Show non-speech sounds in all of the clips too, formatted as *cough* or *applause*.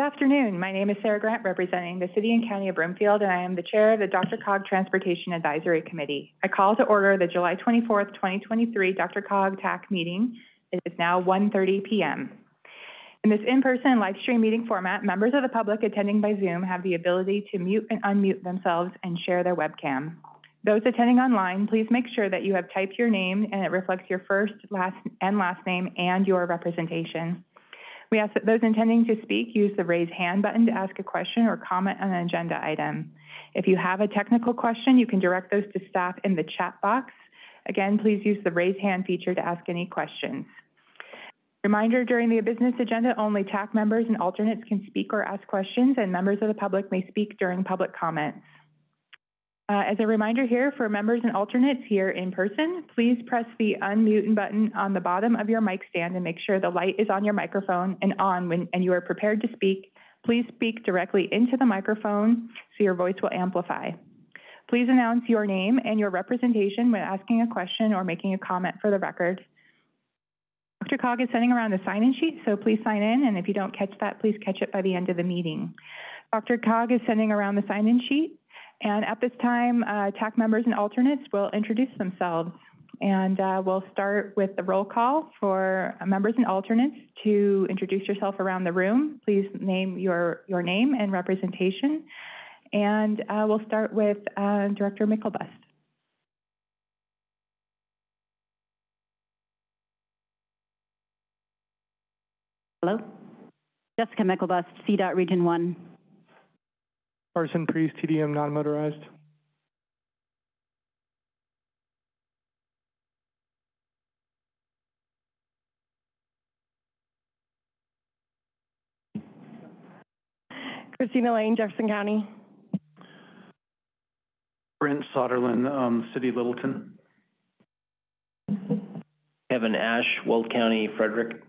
Good afternoon. My name is Sarah Grant, representing the City and County of Broomfield, and I am the Chair of the Dr. Cog Transportation Advisory Committee. I call to order the July 24th, 2023 Dr. Cog TAC meeting. It is now 1:30 p.m. In this in-person live stream meeting format, members of the public attending by Zoom have the ability to mute and unmute themselves and share their webcam. Those attending online, please make sure that you have typed your name and it reflects your first, last, and last name and your representation. We ask that those intending to speak use the raise hand button to ask a question or comment on an agenda item. If you have a technical question, you can direct those to staff in the chat box. Again, please use the raise hand feature to ask any questions. Reminder, during the business agenda, only TAC members and alternates can speak or ask questions, and members of the public may speak during public comments. Uh, as a reminder here, for members and alternates here in person, please press the unmute button on the bottom of your mic stand and make sure the light is on your microphone and on when and you are prepared to speak. Please speak directly into the microphone so your voice will amplify. Please announce your name and your representation when asking a question or making a comment for the record. Dr. Cog is sending around a sign-in sheet, so please sign in, and if you don't catch that, please catch it by the end of the meeting. Dr. Cog is sending around the sign-in sheet. And at this time, uh, TAC members and alternates will introduce themselves. And uh, we'll start with the roll call for members and alternates to introduce yourself around the room. Please name your, your name and representation. And uh, we'll start with uh, Director Myklebust. Hello? Jessica Myklebust, CDOT Region 1. Carson Priest, TDM non-motorized. Christina Lane, Jefferson County. Brent Soderlin, um, City Littleton. Kevin Ash, Weld County, Frederick.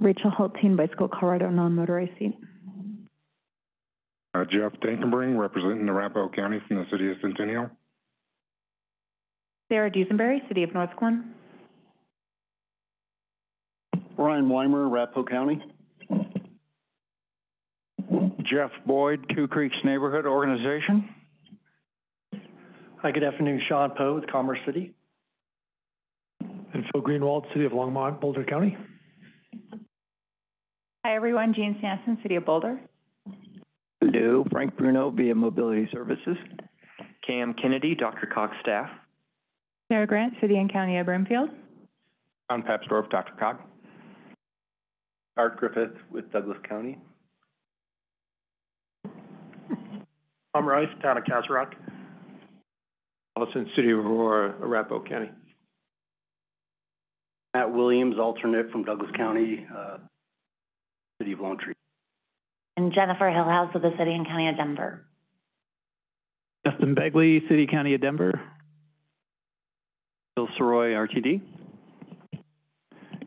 Rachel Hulteen, Bicycle Colorado non-motorized seat. Uh, Jeff Dankenbring, representing Arapahoe County from the city of Centennial. Sarah Dusenberry, City of North Corn. Bryan Weimer, Arapahoe County. Jeff Boyd, Two Creeks Neighborhood Organization. Hi, good afternoon. Sean Poe with Commerce City. And Phil Greenwald, City of Longmont, Boulder County. Hi, everyone. Jean Sanson, City of Boulder. Hello, Frank Bruno via Mobility Services. Cam Kennedy, Dr. Cog staff. Sarah Grant, City and County of Broomfield. Ron Papsdorf, Dr. Cog. Art Griffith with Douglas County. Tom Rice, Town of Castle Rock. Allison, City of Aurora, Arapahoe County. Matt Williams, alternate from Douglas County, uh, City of Lone Tree. And Jennifer Hillhouse of the City and County of Denver. Justin Begley, City County of Denver. Bill Sirois, RTD.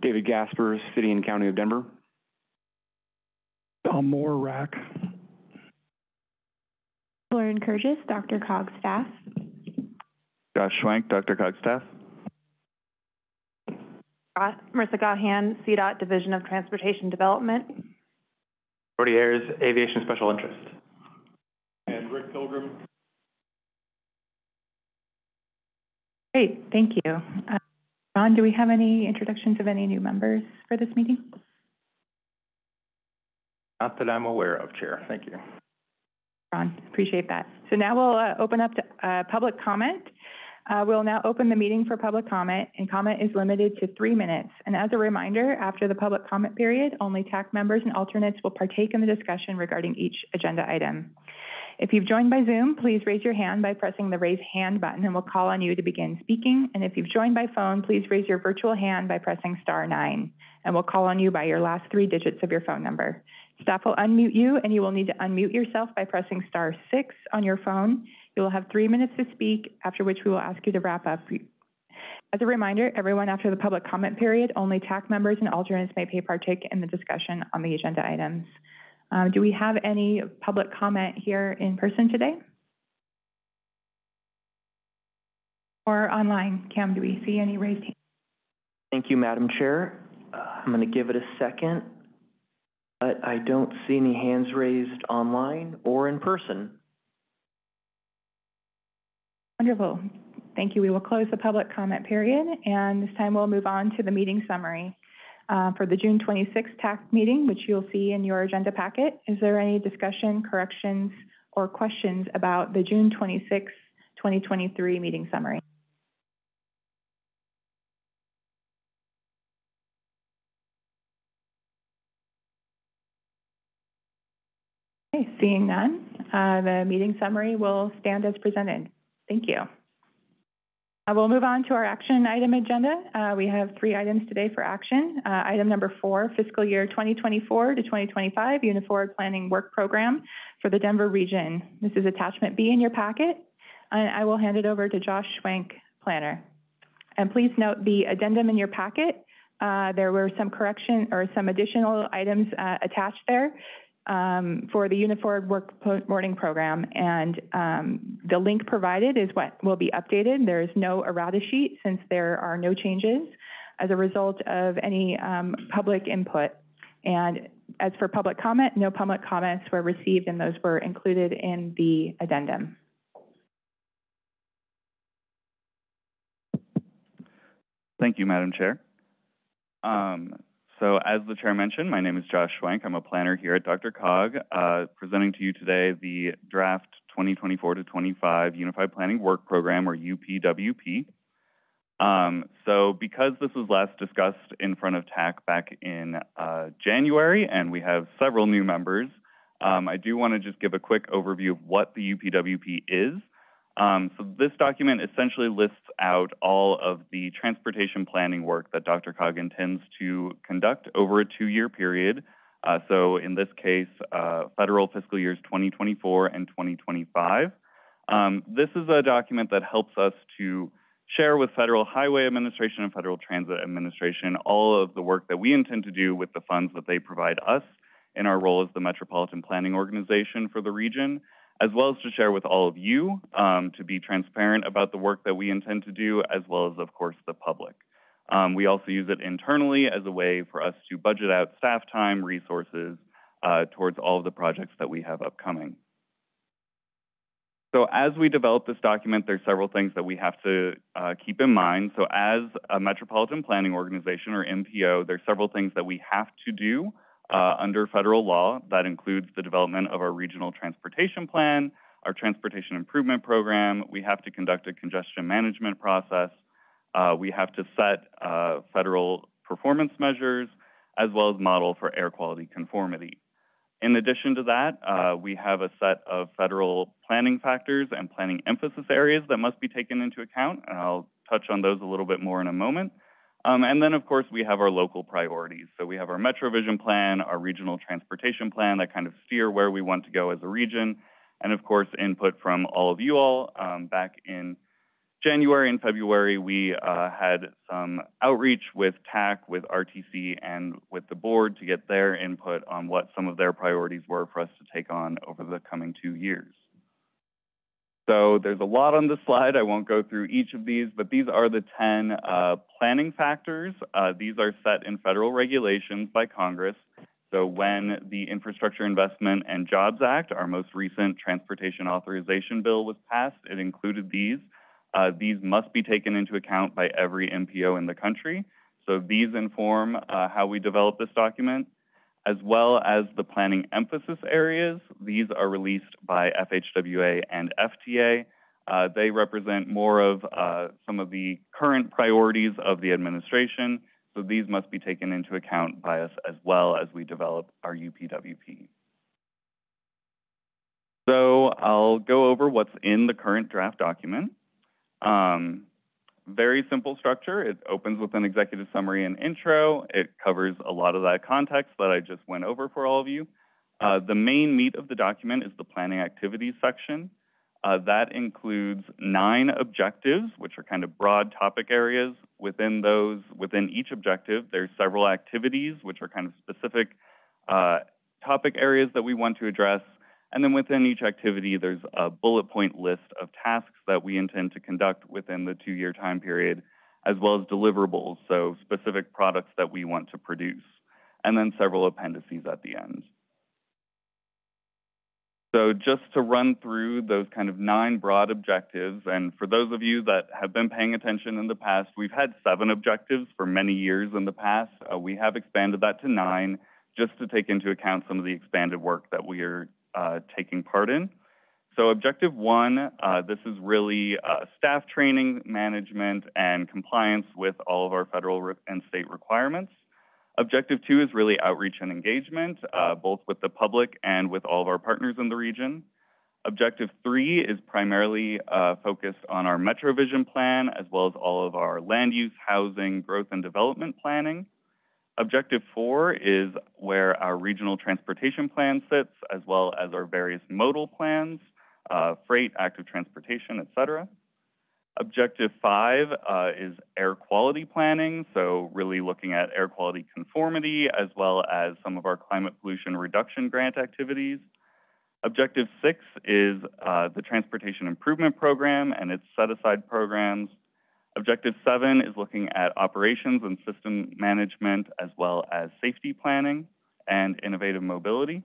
David Gasper, City and County of Denver. Al Moore, RAC. Lauren Kurgis, Dr. Cogstaff. Josh Schwank, Dr. Cogstaff. Marissa Gaughan, CDOT Division of Transportation Development. Brody Ayers, Aviation Special Interest. And Rick Pilgrim. Great, thank you. Uh, Ron, do we have any introductions of any new members for this meeting? Not that I'm aware of, Chair. Thank you. Ron, appreciate that. So now we'll uh, open up to uh, public comment. Uh, we'll now open the meeting for public comment, and comment is limited to three minutes. And as a reminder, after the public comment period, only TAC members and alternates will partake in the discussion regarding each agenda item. If you've joined by Zoom, please raise your hand by pressing the raise hand button and we'll call on you to begin speaking. And if you've joined by phone, please raise your virtual hand by pressing star nine and we'll call on you by your last three digits of your phone number. Staff will unmute you and you will need to unmute yourself by pressing star six on your phone. You will have three minutes to speak, after which we will ask you to wrap up. As a reminder, everyone after the public comment period, only TAC members and alternates may partake in the discussion on the agenda items. Um, do we have any public comment here in person today? Or online? Cam, do we see any raised hands? Thank you, Madam Chair. Uh, I'm going to give it a second. But I don't see any hands raised online or in person. Wonderful. Thank you. We will close the public comment period, and this time we'll move on to the meeting summary uh, for the June 26th TAC meeting, which you'll see in your agenda packet. Is there any discussion, corrections, or questions about the June 26th, 2023 meeting summary? Okay, seeing none, uh, the meeting summary will stand as presented. Thank you. Uh, we'll move on to our action item agenda. Uh, we have three items today for action. Uh, item number four, fiscal year 2024 to 2025 Uniform Planning Work Program for the Denver region. This is attachment B in your packet, and I will hand it over to Josh Schwank, planner. And please note the addendum in your packet. Uh, there were some correction or some additional items uh, attached there um, for the Uniform Work Morning Program. And um, the link provided is what will be updated. There is no errata sheet since there are no changes as a result of any um, public input. And as for public comment, no public comments were received and those were included in the addendum. Thank you, Madam Chair. So as the chair mentioned, my name is Josh Schwank. I'm a planner here at DRCOG, uh, presenting to you today the draft 2024 to 25 Unified Planning Work Program, or UPWP. Um, so because this was last discussed in front of TAC back in uh, January, and we have several new members, um, I do want to just give a quick overview of what the UPWP is. Um, so this document essentially lists out all of the transportation planning work that DRCOG intends to conduct over a two-year period. Uh, so in this case, uh, federal fiscal years 2024 and 2025. Um, this is a document that helps us to share with Federal Highway Administration and Federal Transit Administration all of the work that we intend to do with the funds that they provide us in our role as the Metropolitan Planning Organization for the region, as well as to share with all of you um, to be transparent about the work that we intend to do, as well as, of course, the public. Um, we also use it internally as a way for us to budget out staff time, resources uh, towards all of the projects that we have upcoming. So as we develop this document, there's several things that we have to uh, keep in mind. So as a Metropolitan Planning Organization, or MPO, there's several things that we have to do uh, under federal law. That includes the development of our regional transportation plan, our transportation improvement program. We have to conduct a congestion management process. Uh, we have to set uh, federal performance measures, as well as model for air quality conformity. In addition to that, uh, we have a set of federal planning factors and planning emphasis areas that must be taken into account, and I'll touch on those a little bit more in a moment. Um, and then, of course, we have our local priorities. So we have our MetroVision plan, our regional transportation plan that kind of steer where we want to go as a region, and of course, input from all of you all. Um, back in January and February, we uh, had some outreach with TAC, with RTC, and with the board to get their input on what some of their priorities were for us to take on over the coming two years. So there's a lot on this slide. I won't go through each of these, but these are the 10 uh, planning factors. Uh, these are set in federal regulations by Congress. So when the Infrastructure Investment and Jobs Act, our most recent transportation authorization bill was passed, it included these. Uh, these must be taken into account by every MPO in the country. So these inform uh, how we develop this document as well as the planning emphasis areas. These are released by FHWA and FTA. Uh, they represent more of uh, some of the current priorities of the administration, so these must be taken into account by us as well as we develop our UPWP. So I'll go over what's in the current draft document. Um, very simple structure. It opens with an executive summary and intro. It covers a lot of that context that I just went over for all of you. Uh, the main meat of the document is the planning activities section. Uh, that includes nine objectives, which are kind of broad topic areas. Within those, within each objective, there's several activities, which are kind of specific uh, topic areas that we want to address. And then within each activity, there's a bullet point list of tasks that we intend to conduct within the two-year time period, as well as deliverables, so specific products that we want to produce. and then several appendices at the end. So just to run through those kind of nine broad objectives, and for those of you that have been paying attention in the past, we've had seven objectives for many years in the past. Uh, we have expanded that to nine just to take into account some of the expanded work that we are uh, taking part in. So objective one, uh, this is really uh, staff training, management, and compliance with all of our federal and state requirements. Objective two is really outreach and engagement, uh, both with the public and with all of our partners in the region. Objective three is primarily uh, focused on our MetroVision plan, as well as all of our land use, housing, growth, and development planning. Objective four is where our regional transportation plan sits, as well as our various modal plans, uh, freight, active transportation, et cetera. Objective five uh, is air quality planning, so really looking at air quality conformity as well as some of our climate pollution reduction grant activities. Objective six is uh, the Transportation Improvement Program and its set-aside programs. Objective seven is looking at operations and system management as well as safety planning and innovative mobility.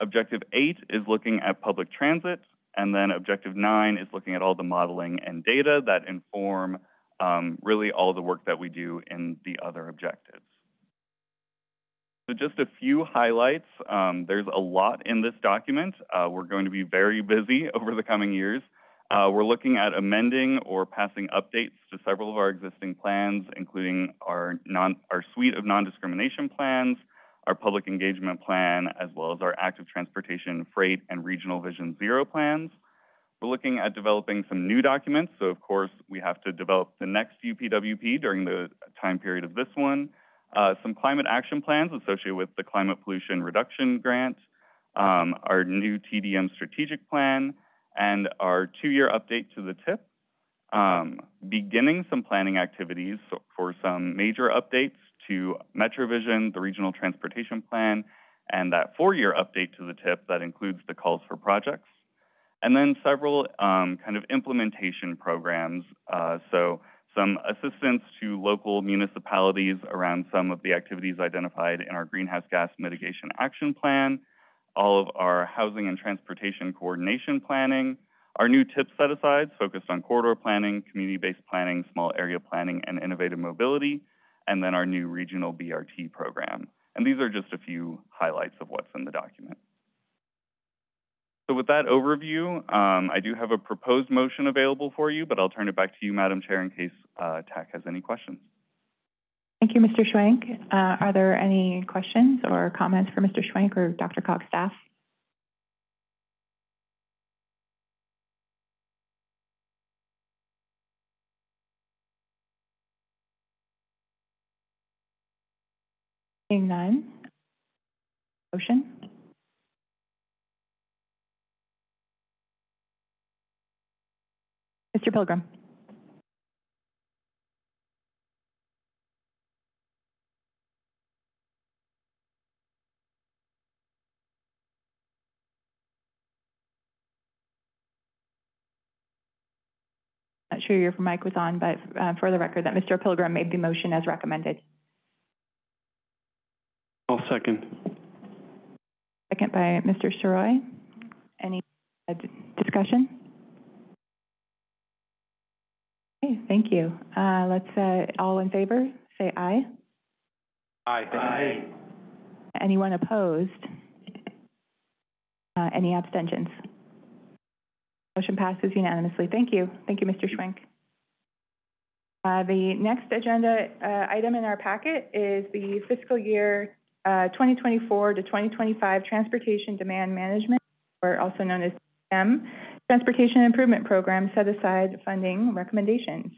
Objective eight is looking at public transit, and then objective nine is looking at all the modeling and data that inform um, really all the work that we do in the other objectives. So just a few highlights. Um, there's a lot in this document. Uh, we're going to be very busy *laughs* over the coming years. Uh, we're looking at amending or passing updates to several of our existing plans, including our, non, our suite of non-discrimination plans, our public engagement plan, as well as our active transportation, freight, and regional vision zero plans. We're looking at developing some new documents. So of course, we have to develop the next UPWP during the time period of this one. Uh, some climate action plans associated with the climate pollution reduction grant, um, our new TDM strategic plan, and our two-year update to the TIP. Um, beginning some planning activities for some major updates to MetroVision, the Regional Transportation Plan, and that four-year update to the TIP that includes the calls for projects. And then several um, kind of implementation programs. Uh, so some assistance to local municipalities around some of the activities identified in our Greenhouse Gas Mitigation Action Plan, all of our housing and transportation coordination planning, our new TIP set-asides focused on corridor planning, community-based planning, small area planning, and innovative mobility, and then our new regional BRT program. And these are just a few highlights of what's in the document. So with that overview, um, I do have a proposed motion available for you, but I'll turn it back to you, Madam Chair, in case uh, TAC has any questions. Thank you, Mr. Schwenk. Uh, are there any questions or comments for Mr. Schwenk or Dr. Cog staff? Seeing none. Motion? Mr. Pilgrim. Not sure your mic was on, but uh, for the record, that Mr. Pilgrim made the motion as recommended. I'll second. Second by Mr. Sirois. Any uh, discussion? Okay, thank you. Uh, let's, uh, all in favor, say aye. Aye. Aye. Anyone opposed? Uh, any abstentions? Motion passes unanimously. Thank you. Thank you, Mr. Schwenk. Uh, the next agenda uh, item in our packet is the fiscal year uh, 2024 to 2025 Transportation Demand Management, or also known as TM, Transportation Improvement Program Set Aside Funding Recommendations.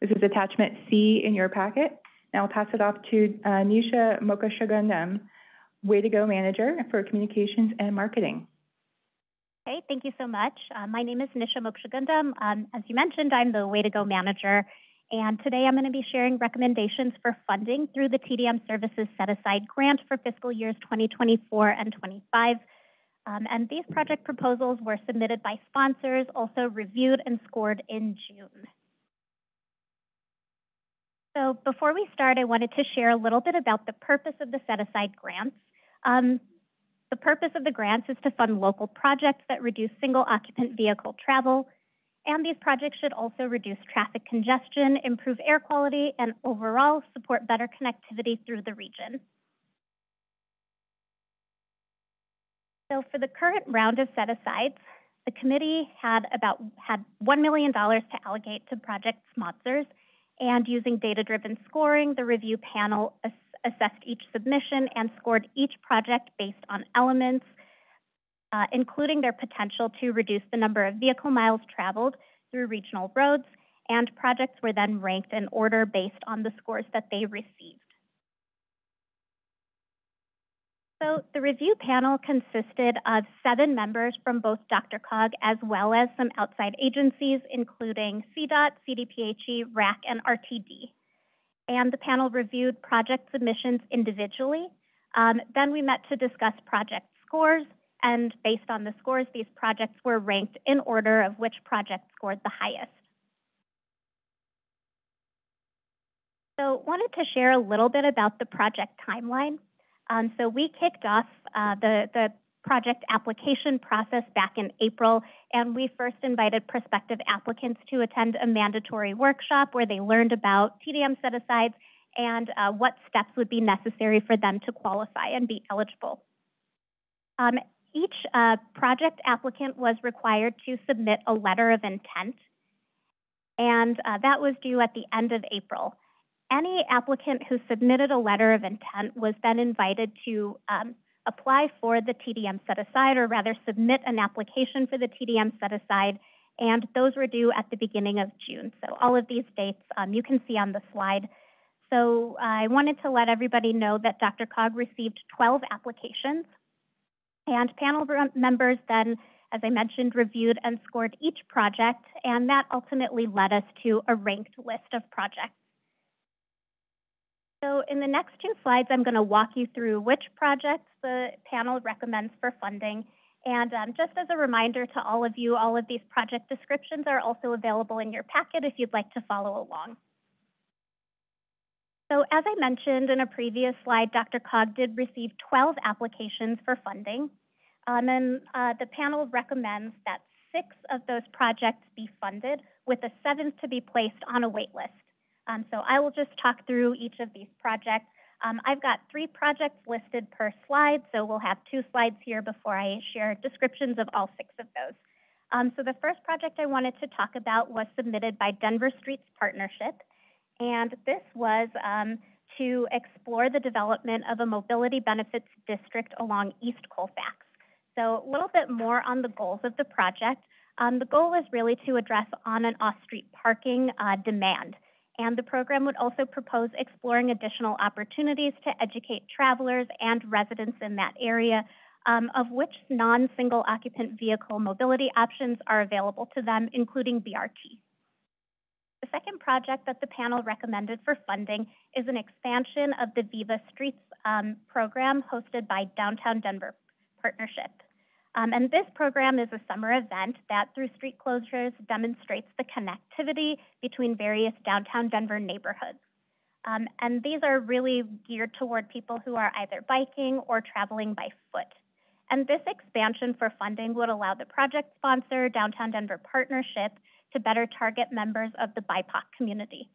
This is attachment C in your packet. Now I'll pass it off to uh, Nisha Mokashagundam, Way to Go Manager for Communications and Marketing. Okay, thank you so much. Uh, my name is Nisha Mokshagundam. Um, as you mentioned, I'm the Way to Go manager, and today I'm going to be sharing recommendations for funding through the TDM Services Set Aside Grant for fiscal years 2024 and 25. Um, and these project proposals were submitted by sponsors, also reviewed and scored in June. So before we start, I wanted to share a little bit about the purpose of the set-aside grants. Um, the purpose of the grants is to fund local projects that reduce single occupant vehicle travel, and these projects should also reduce traffic congestion, improve air quality, and overall support better connectivity through the region. So for the current round of set-asides, the committee had about had $1 million to allocate to project sponsors, and using data-driven scoring, the review panel assessed each submission and scored each project based on elements, uh, including their potential to reduce the number of vehicle miles traveled through regional roads, and projects were then ranked in order based on the scores that they received. So the review panel consisted of seven members from both DRCOG as well as some outside agencies, including CDOT, CDPHE, RAC, and RTD. And the panel reviewed project submissions individually. Um, then we met to discuss project scores, and based on the scores, these projects were ranked in order of which project scored the highest. So wanted to share a little bit about the project timeline. Um, so we kicked off uh, the, the project application process back in April, and we first invited prospective applicants to attend a mandatory workshop where they learned about TDM set-asides and uh, what steps would be necessary for them to qualify and be eligible. Um, each uh, project applicant was required to submit a letter of intent, and uh, that was due at the end of April any applicant who submitted a letter of intent was then invited to um, apply for the TDM set aside, or rather submit an application for the TDM set aside, and those were due at the beginning of June. So all of these dates um, you can see on the slide. So I wanted to let everybody know that DRCOG received 12 applications, and panel members then, as I mentioned, reviewed and scored each project, and that ultimately led us to a ranked list of projects. So in the next two slides, I'm going to walk you through which projects the panel recommends for funding. And um, just as a reminder to all of you, all of these project descriptions are also available in your packet if you'd like to follow along. So as I mentioned in a previous slide, DRCOG did receive 12 applications for funding. Um, and uh, the panel recommends that six of those projects be funded, with a seventh to be placed on a wait list. Um, so I will just talk through each of these projects. Um, I've got three projects listed per slide, so we'll have two slides here before I share descriptions of all six of those. Um, so the first project I wanted to talk about was submitted by Denver Streets Partnership, and this was um, to explore the development of a mobility benefits district along East Colfax. So a little bit more on the goals of the project. Um, the goal is really to address on and off-street parking uh, demand. And the program would also propose exploring additional opportunities to educate travelers and residents in that area um, of which non-single occupant vehicle mobility options are available to them, including BRT. The second project that the panel recommended for funding is an expansion of the Viva Streets um, program hosted by Downtown Denver Partnership. Um, and this program is a summer event that, through street closures, demonstrates the connectivity between various downtown Denver neighborhoods. Um, and these are really geared toward people who are either biking or traveling by foot. And this expansion for funding would allow the project sponsor, Downtown Denver Partnership, to better target members of the BIPOC community.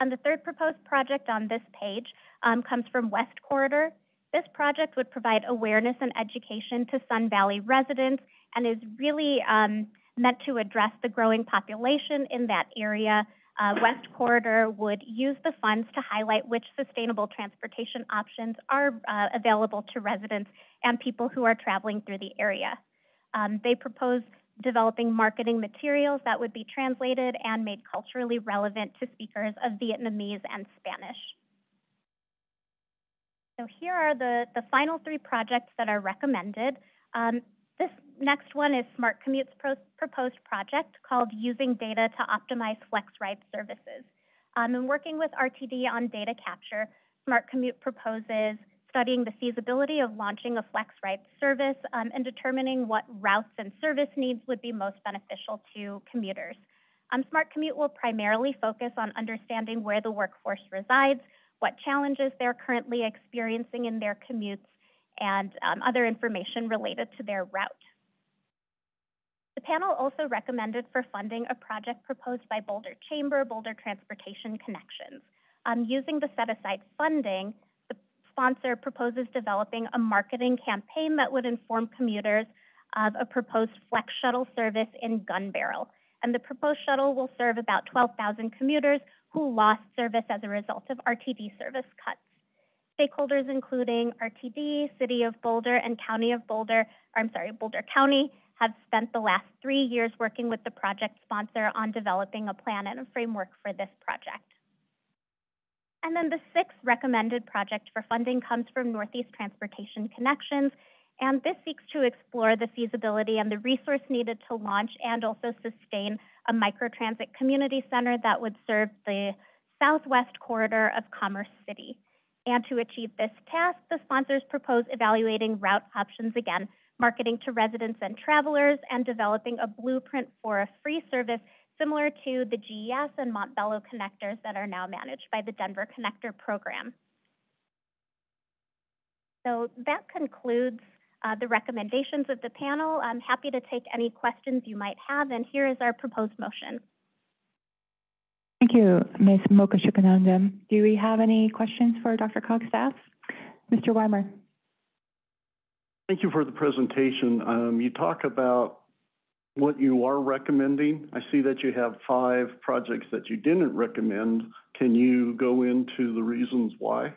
And the third proposed project on this page um, comes from West Corridor, this project would provide awareness and education to Sun Valley residents and is really um, meant to address the growing population in that area. Uh, West Corridor would use the funds to highlight which sustainable transportation options are uh, available to residents and people who are traveling through the area. Um, they propose developing marketing materials that would be translated and made culturally relevant to speakers of Vietnamese and Spanish. So here are the, the final three projects that are recommended. Um, this next one is Smart Commute's pro proposed project called Using Data to Optimize Flex Ride Services. Um, and working with RTD on data capture, Smart Commute proposes studying the feasibility of launching a flex ride service um, and determining what routes and service needs would be most beneficial to commuters. Um, Smart Commute will primarily focus on understanding where the workforce resides, what challenges they're currently experiencing in their commutes, and um, other information related to their route. The panel also recommended for funding a project proposed by Boulder Chamber, Boulder Transportation Connections. Um, using the set-aside funding, the sponsor proposes developing a marketing campaign that would inform commuters of a proposed flex shuttle service in Gunbarrel. And the proposed shuttle will serve about 12,000 commuters who lost service as a result of RTD service cuts. Stakeholders including RTD, City of Boulder, and County of Boulder, I'm sorry, Boulder County, have spent the last three years working with the project sponsor on developing a plan and a framework for this project. And then the sixth recommended project for funding comes from Northeast Transportation Connections, and this seeks to explore the feasibility and the resource needed to launch and also sustain a microtransit community center that would serve the southwest corridor of Commerce City. And to achieve this task, the sponsors propose evaluating route options again, marketing to residents and travelers, and developing a blueprint for a free service similar to the GES and Montbello connectors that are now managed by the Denver Connector program. So that concludes uh, the recommendations of the panel. I'm happy to take any questions you might have, and here is our proposed motion. Thank you, Ms. Mokshagundam. Do we have any questions for Dr. staff? Mr. Weimer. Thank you for the presentation. Um, you talk about what you are recommending. I see that you have five projects that you didn't recommend. Can you go into the reasons why?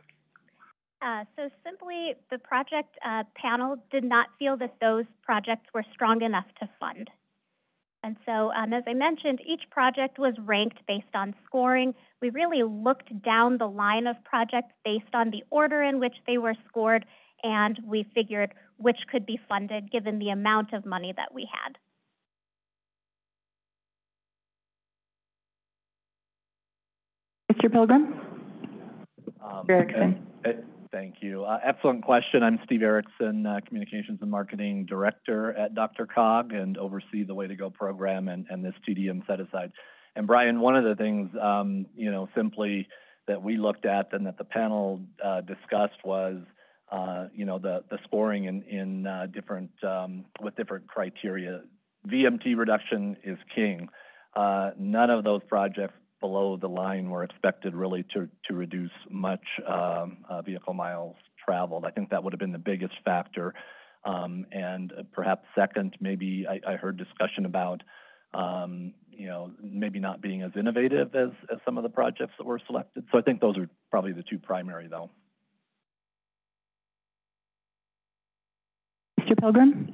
Uh, so simply, the project uh, panel did not feel that those projects were strong enough to fund. And so, um, as I mentioned, each project was ranked based on scoring. We really looked down the line of projects based on the order in which they were scored, and we figured which could be funded given the amount of money that we had. Mr. Pilgrim? Um, Erickson. uh, uh, Thank you. Uh, excellent question. I'm Steve Erickson, uh, Communications and Marketing Director at Dr. Cog and oversee the Way to Go program and, and this TDM set aside. And Bryan, one of the things, um, you know, simply that we looked at and that the panel uh, discussed was, uh, you know, the, the scoring in, in uh, different, um, with different criteria. VMT reduction is king. Uh, none of those projects below the line were expected really to, to reduce much um, uh, vehicle miles traveled. I think that would have been the biggest factor. Um, and perhaps second, maybe I, I heard discussion about, um, you know, maybe not being as innovative as, as some of the projects that were selected. So I think those are probably the two primary, though. Mr. Pilgrim?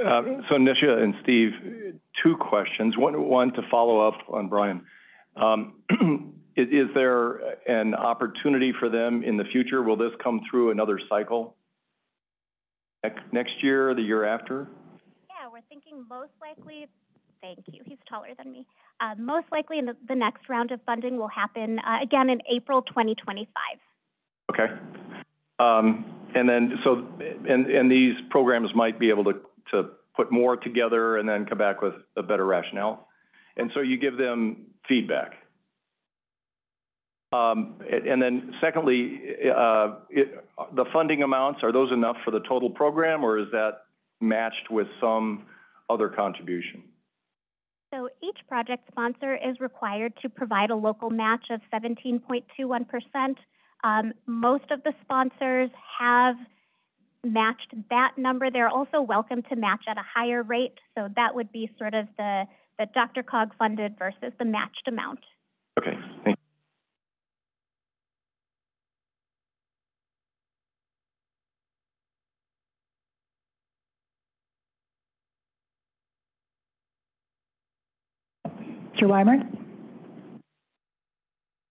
Uh, so Nisha and Steve, two questions. One, one to follow up on Bryan. Um, *clears throat* is, is, there an opportunity for them in the future? Will this come through another cycle next year or the year after? Yeah, we're thinking most likely. Thank you. He's taller than me. Uh, most likely, in the, the, next round of funding will happen uh, again in April 2025. Okay. Um, and then, so, and, and these programs might be able to, to put more together and then come back with a better rationale. And so you give them feedback. Um, and then secondly, uh, it, the funding amounts, are those enough for the total program or is that matched with some other contribution? So each project sponsor is required to provide a local match of 17.21%. Um, most of the sponsors have matched that number. They're also welcome to match at a higher rate. So that would be sort of the, the Dr. Cog funded versus the matched amount. Okay, thank you. Mr. Weimer?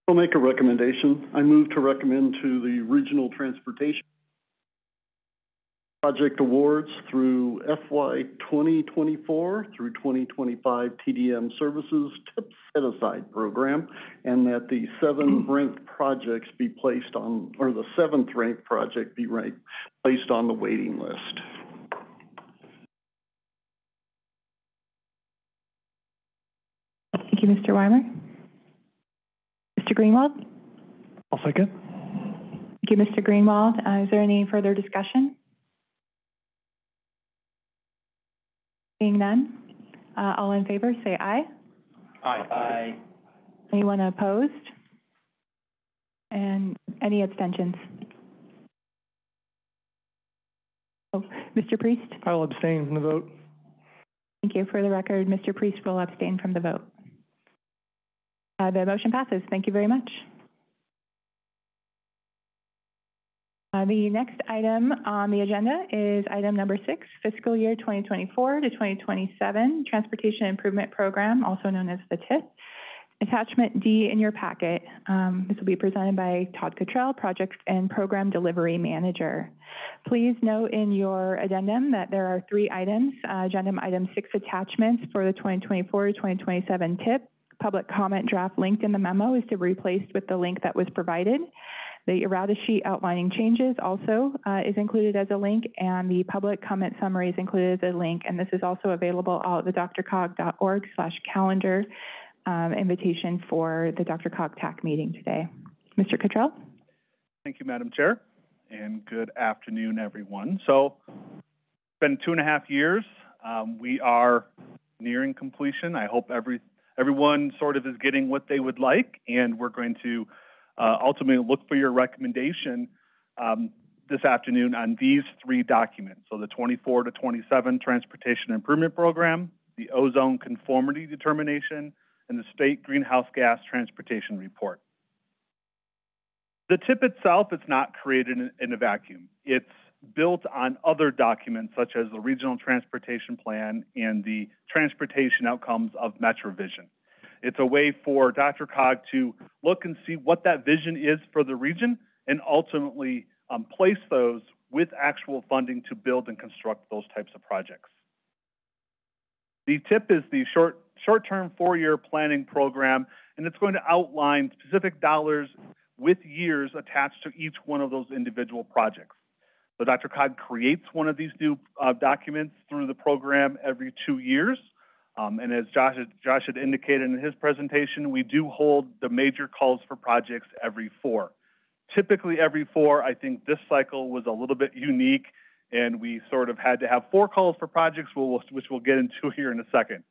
I'll make a recommendation. I move to recommend to the Regional Transportation project awards through FY 2024 through 2025 TDM Services TIP Set Aside Program, and that the seven ranked projects be placed on, or the seventh ranked project be ranked, placed on the waiting list. Thank you, Mr. Weimer. Mr. Greenwald? I'll second. Thank you, Mr. Greenwald. Uh, is there any further discussion? Seeing none, uh, all in favor, say aye. Aye. Aye. Anyone opposed? And any abstentions? Oh, Mr. Priest? I'll abstain from the vote. Thank you. For the record, Mr. Priest will abstain from the vote. Uh, the motion passes. Thank you very much. Uh, the next item on the agenda is item number six, fiscal year 2024 to 2027 Transportation Improvement Program, also known as the TIP. Attachment D in your packet. Um, this will be presented by Todd Cottrell, Project and Program Delivery Manager. Please note in your addendum that there are three items. Uh, addendum item six attachments for the 2024 to 2027 TIP. Public comment draft linked in the memo is to be replaced with the link that was provided. The errata sheet outlining changes also uh, is included as a link, and the public comment summary is included as a link, and this is also available at the drcog.org slash calendar um, invitation for the DRCOG TAC meeting today. Mr. Cottrell? Thank you, Madam Chair, and good afternoon, everyone. So, it's been two and a half years. Um, we are nearing completion. I hope every everyone sort of is getting what they would like, and we're going to uh, ultimately look for your recommendation um, this afternoon on these three documents. So the 24 to 27 Transportation Improvement Program, the Ozone Conformity Determination, and the State Greenhouse Gas Transportation Report. The TIP itself is not created in, in a vacuum. It's built on other documents such as the Regional Transportation Plan and the Transportation Outcomes of MetroVision. It's a way for DRCOG to look and see what that vision is for the region and ultimately um, place those with actual funding to build and construct those types of projects. The TIP is the short, short-term four-year planning program, and it's going to outline specific dollars with years attached to each one of those individual projects. So DRCOG creates one of these new uh, documents through the program every two years. Um, and as Josh, Josh had indicated in his presentation, we do hold the major calls for projects every four. Typically every four, I think this cycle was a little bit unique and we sort of had to have four calls for projects, which we'll get into *laughs* here in a second.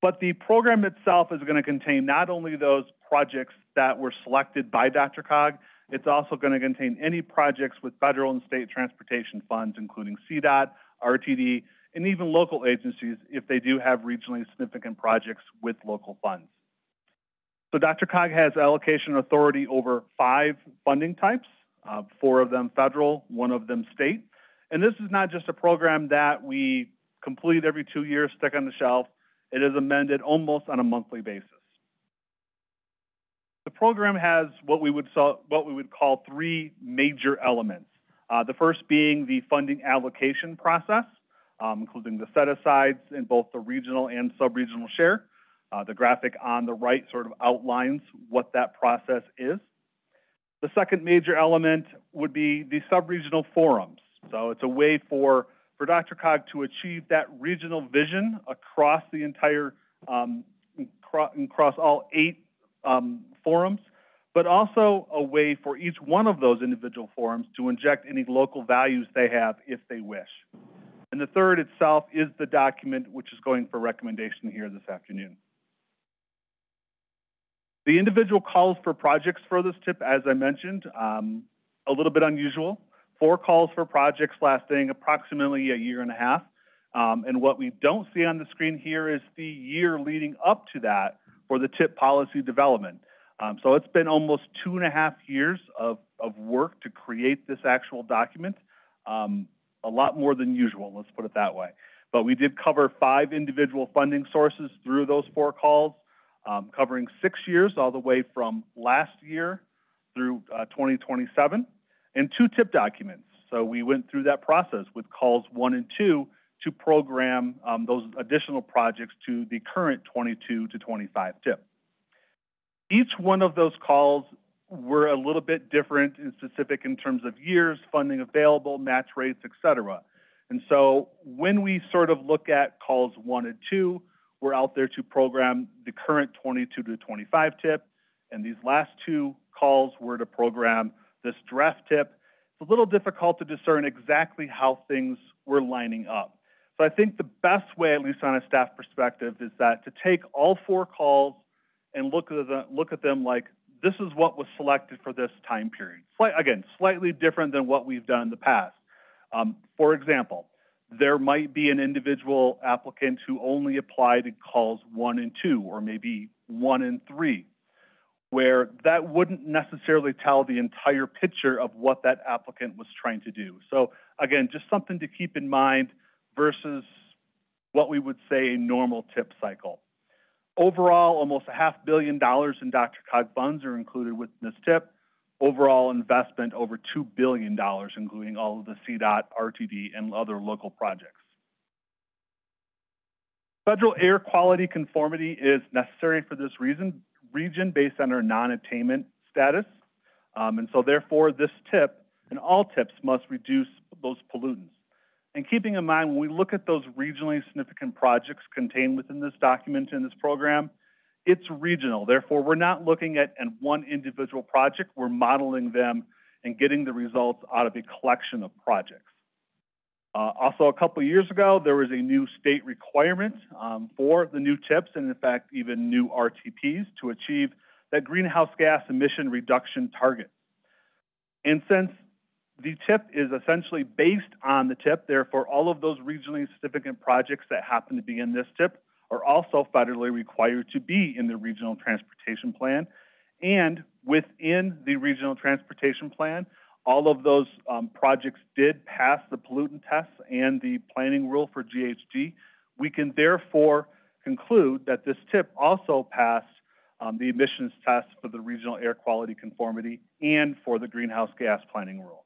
But the program itself is going to contain not only those projects that were selected by DRCOG, it's also going to contain any projects with federal and state transportation funds, including CDOT, RTD, and even local agencies if they do have regionally significant projects with local funds. So DRCOG has allocation authority over five funding types, uh, four of them federal, one of them state. And this is not just a program that we complete every two years, stick on the shelf. It is amended almost on a monthly basis. The program has what we would, what we would call three major elements. Uh, the first being the funding allocation process um, including the set-asides in both the regional and sub-regional share. Uh, the graphic on the right sort of outlines what that process is. The second major element would be the sub-regional forums. So it's a way for, for DRCOG to achieve that regional vision across the entire, um, across all eight um, forums, but also a way for each one of those individual forums to inject any local values they have if they wish. And the third itself is the document which is going for recommendation here this afternoon. The individual calls for projects for this tip, as I mentioned, um, a little bit unusual. Four calls for projects lasting approximately a year and a half. Um, and what we don't see on the screen here is the year leading up to that for the tip policy development. Um, so it's been almost two and a half years of, of work to create this actual document. Um, a lot more than usual, let's put it that way. But we did cover five individual funding sources through those four calls, um, covering six years all the way from last year through uh, 2027, and two tip documents. So we went through that process with calls one and two to program um, those additional projects to the current 22 to 25 tip. Each one of those calls were a little bit different and specific in terms of years, funding available, match rates, et cetera. And so when we sort of look at calls one and two, we're out there to program the current 22 to 25 tip, and these last two calls were to program this draft tip. It's a little difficult to discern exactly how things were lining up. So I think the best way, at least on a staff perspective, is that to take all four calls and look at the, look at them like this is what was selected for this time period. Slight, again, slightly different than what we've done in the past. Um, for example, there might be an individual applicant who only applied in calls one and two, or maybe one and three, where that wouldn't necessarily tell the entire picture of what that applicant was trying to do. So again, just something to keep in mind versus what we would say a normal tip cycle. Overall, almost a half billion dollars in Dr. DRCOG funds are included within this tip. Overall investment over $2 billion, including all of the CDOT, RTD, and other local projects. Federal air quality conformity is necessary for this reason, region based on our non-attainment status. Um, and so therefore, this tip and all tips must reduce those pollutants. And keeping in mind, when we look at those regionally significant projects contained within this document in this program, it's regional. Therefore, we're not looking at, one individual project. We're modeling them and getting the results out of a collection of projects. Uh, also, a couple years ago, there was a new state requirement um, for the new TIPS and, in fact, even new RTPs to achieve that greenhouse gas emission reduction target. And since the TIP is essentially based on the TIP, therefore, all of those regionally significant projects that happen to be in this TIP are also federally required to be in the Regional Transportation Plan. And within the Regional Transportation Plan, all of those um, projects did pass the pollutant tests and the planning rule for GHG. We can therefore conclude that this tip also passed um, the emissions test for the regional air quality conformity and for the greenhouse gas planning rule.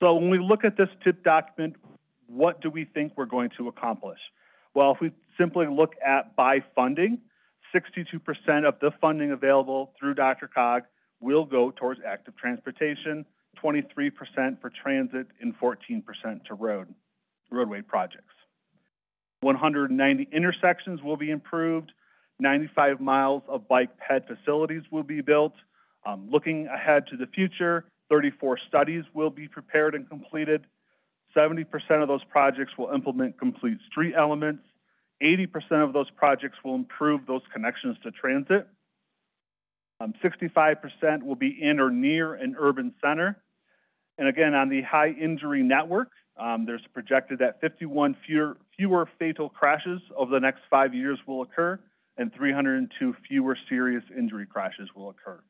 So when we look at this tip document, what do we think we're going to accomplish? Well, if we simply look at by funding, 62% of the funding available through DRCOG will go towards active transportation, 23% for transit, and 14% to road, roadway projects. 190 intersections will be improved, 95 miles of bike ped facilities will be built. Um, looking ahead to the future, 34 studies will be prepared and completed. 70% of those projects will implement complete street elements. 80% of those projects will improve those connections to transit. Um, 65% will be in or near an urban center. And again, on the high injury network, um, there's projected that 51 fewer, fewer fatal crashes over the next five years will occur, and 302 fewer serious injury crashes will occur.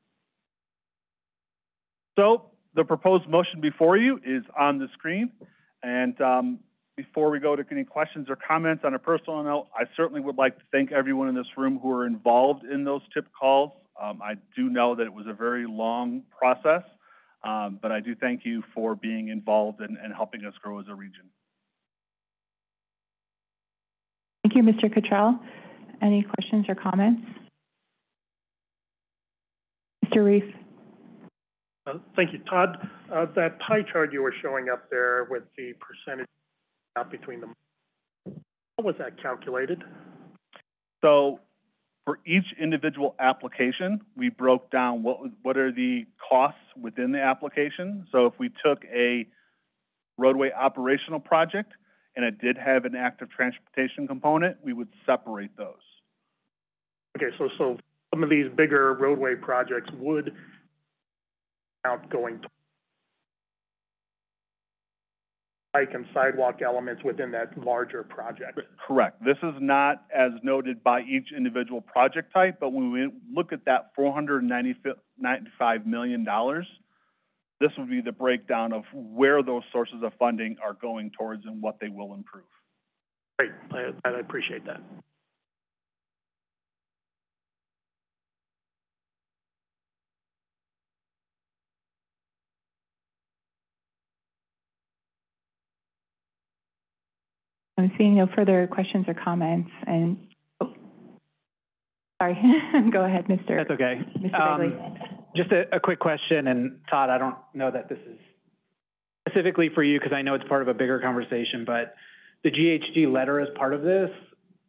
So the proposed motion before you is on the screen. And um, before we go to any questions or comments on a personal note, I certainly would like to thank everyone in this room who are involved in those tip calls. Um, I do know that it was a very long process, um, but I do thank you for being involved and, and helping us grow as a region. Thank you, Mr. Cottrell. Any questions or comments? Mr. Reef. Uh, Thank you. Todd, uh, that pie chart you were showing up there with the percentage out between them, how was that calculated? So for each individual application, we broke down what, what are the costs within the application. So if we took a roadway operational project and it did have an active transportation component, we would separate those. Okay, so, so some of these bigger roadway projects would going bike and sidewalk elements within that larger project. Correct. This is not as noted by each individual project type, but when we look at that $495 million, this would be the breakdown of where those sources of funding are going towards and what they will improve. Great, I, I appreciate that. I'm seeing no further questions or comments, and, oh, sorry, *laughs* go ahead, Mr. That's okay. Mr. Um, Just a, a quick question, and Todd, I don't know that this is specifically for you because I know it's part of a bigger conversation, but the GHG letter as part of this,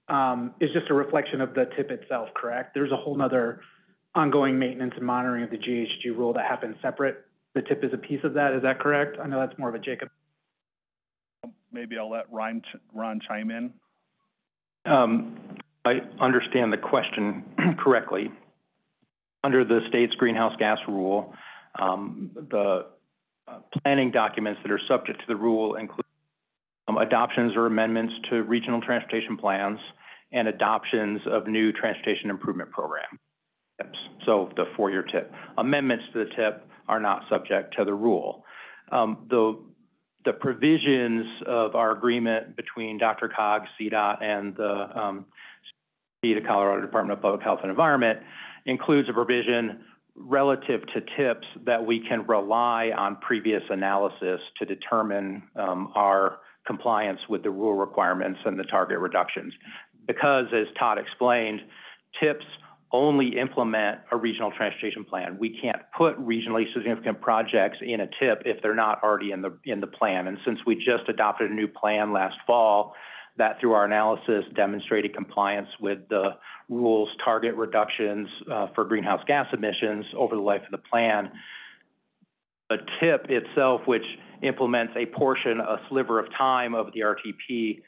um, is just a reflection of the tip itself, correct? There's a whole other ongoing maintenance and monitoring of the GHG rule that happens separate. The tip is a piece of that, is that correct? I know that's more of a Jacob. Maybe I'll let Ron, Ron chime in. Um, I understand the question *clears throat* correctly. Under the state's greenhouse gas rule, um, the uh, planning documents that are subject to the rule include um, adoptions or amendments to regional transportation plans and adoptions of new transportation improvement program tips. So the four-year tip. Amendments to the tip are not subject to the rule. Um, the the provisions of our agreement between DRCOG, CDOT, and the um, of Colorado Department of Public Health and Environment includes a provision relative to tips that we can rely on previous analysis to determine um, our compliance with the rule requirements and the target reductions. Because, as Todd explained, tips only implement a regional transportation plan. We can't put regionally significant projects in a tip if they're not already in the in the plan. And since we just adopted a new plan last fall, that through our analysis demonstrated compliance with the rules target reductions uh, for greenhouse gas emissions over the life of the plan. The tip itself, which implements a portion, a sliver of time of the RTP,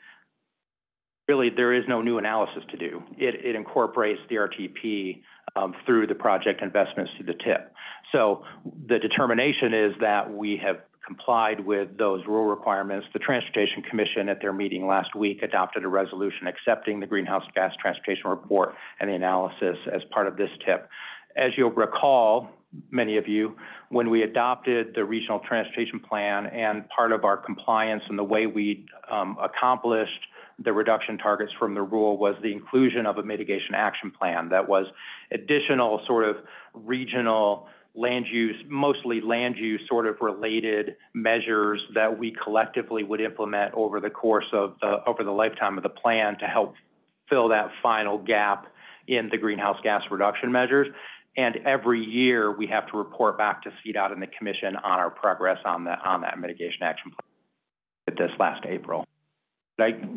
really there is no new analysis to do. It, it incorporates the RTP um, through the project investments to the tip. So the determination is that we have complied with those rule requirements. The Transportation Commission at their meeting last week adopted a resolution accepting the greenhouse gas transportation report and the analysis as part of this tip. As you'll recall, many of you, when we adopted the regional transportation plan and part of our compliance and the way we um, accomplished the reduction targets from the rule was the inclusion of a mitigation action plan that was additional sort of regional land use, mostly land use sort of related measures that we collectively would implement over the course of the, over the lifetime of the plan to help fill that final gap in the greenhouse gas reduction measures. And every year we have to report back to CDOT and the commission on our progress on that, on that mitigation action plan. This last April. Did I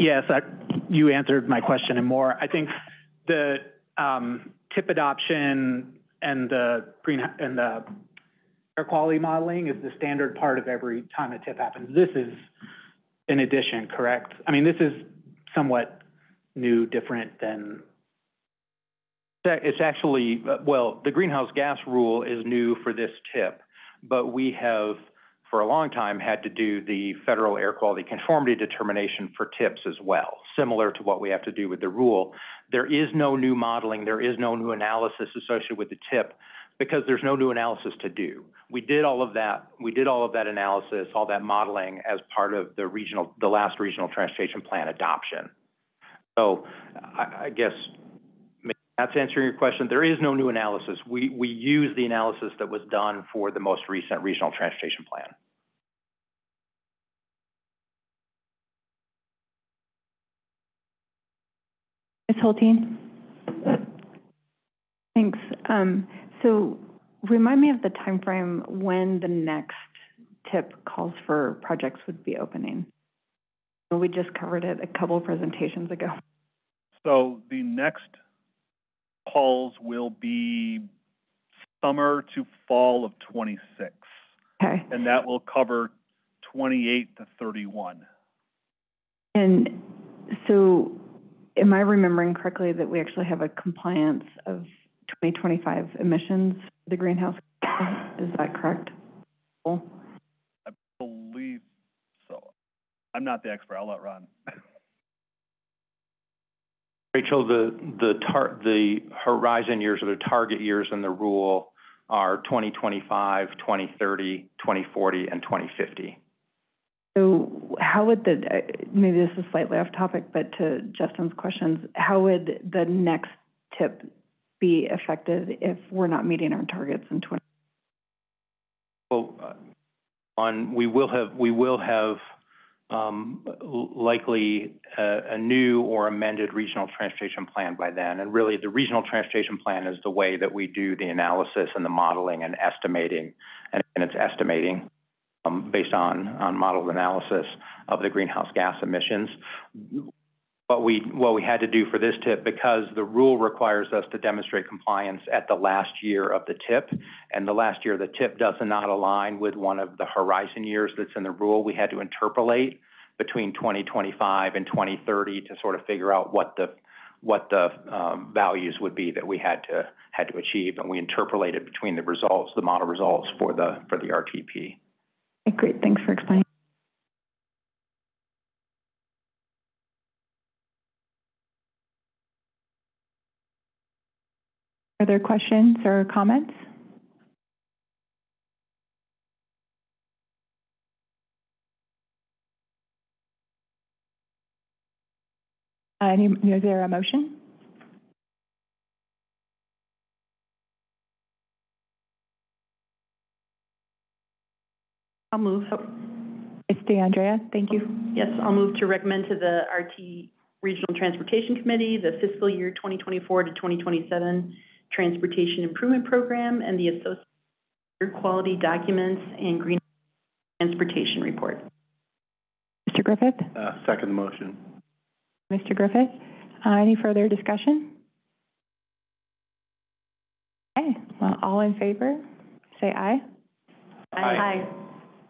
Yes, I, you answered my question and more. I think the um, tip adoption and the green and the air quality modeling is the standard part of every time a tip happens. This is an addition, correct? I mean, this is somewhat new, different than. It's actually, uh, well, the greenhouse gas rule is new for this tip, but we have for a long time had to do the federal air quality conformity determination for tips as well, similar to what we have to do with the rule. There is no new modeling, there is no new analysis associated with the tip because there's no new analysis to do. We did all of that, we did all of that analysis, all that modeling as part of the regional, the last regional transportation plan adoption. So I, I guess that's answering your question. There is no new analysis. We, we use the analysis that was done for the most recent regional transportation plan. Ms. Hultin? Thanks. Um, so remind me of the time frame when the next tip calls for projects would be opening. We just covered it a couple of presentations ago. So the next calls will be summer to fall of 26. Okay. And that will cover 28 to 31. And so am I remembering correctly that we actually have a compliance of 2025 emissions for the greenhouse? Is that correct? I believe so. I'm not the expert. I'll let Ron. *laughs* Rachel, the the tar the horizon years or the target years in the rule are 2025, 2030, 2040, and 2050. So how would the, maybe this is slightly off topic, but to Justin's questions, how would the next tip be affected if we're not meeting our targets in 20? Well, uh, on we will have we will have um, likely a, a, new or amended regional transportation plan by then. And really, the regional transportation plan is the way that we do the analysis and the modeling and estimating, and, and it's estimating um, based on, on modeled analysis of the greenhouse gas emissions. What we, what we had to do for this tip because the rule requires us to demonstrate compliance at the last year of the tip. And the last year of the tip does not align with one of the horizon years that's in the rule. We had to interpolate between 2025 and 2030 to sort of figure out what the, what the, um, values would be that we had to, had to achieve. And we interpolated between the results, the model results for the, for the RTP. Great, thanks for explaining. Further questions or comments? Uh, Any, is there a motion? I'll move. It's DeAndrea, thank you. Yes, I'll move to recommend to the RT Regional Transportation Committee the fiscal year 2024 to 2027 Transportation Improvement Program and the associated air quality documents and green transportation report. Mr. Griffith? Uh, second the motion. Mr. Griffith? Uh, any further discussion? Okay, well, all in favor, say aye. Aye.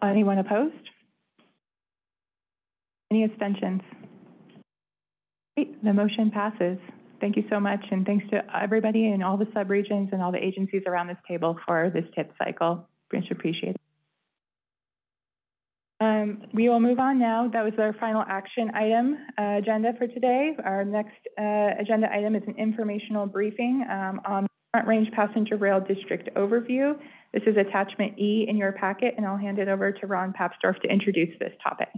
Anyone opposed? Any abstentions? Great, the motion passes. Thank you so much, and thanks to everybody in all the subregions and all the agencies around this table for this tip cycle. Much appreciated. Um, we will move on now. That was our final action item, uh, agenda for today. Our next, uh, agenda item is an informational briefing, um, on Front Range Passenger Rail District Overview. This is attachment E in your packet, and I'll hand it over to Ron Papsdorf to introduce this topic.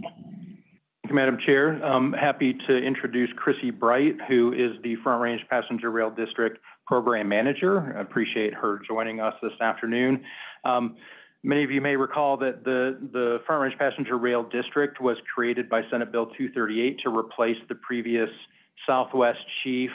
Thank you, Madam Chair. I'm happy to introduce Chrissy Bright, who is the Front Range Passenger Rail District Program Manager. I appreciate her joining us this afternoon. Um, many of you may recall that the, the Front Range Passenger Rail District was created by Senate Bill 238 to replace the previous Southwest Chief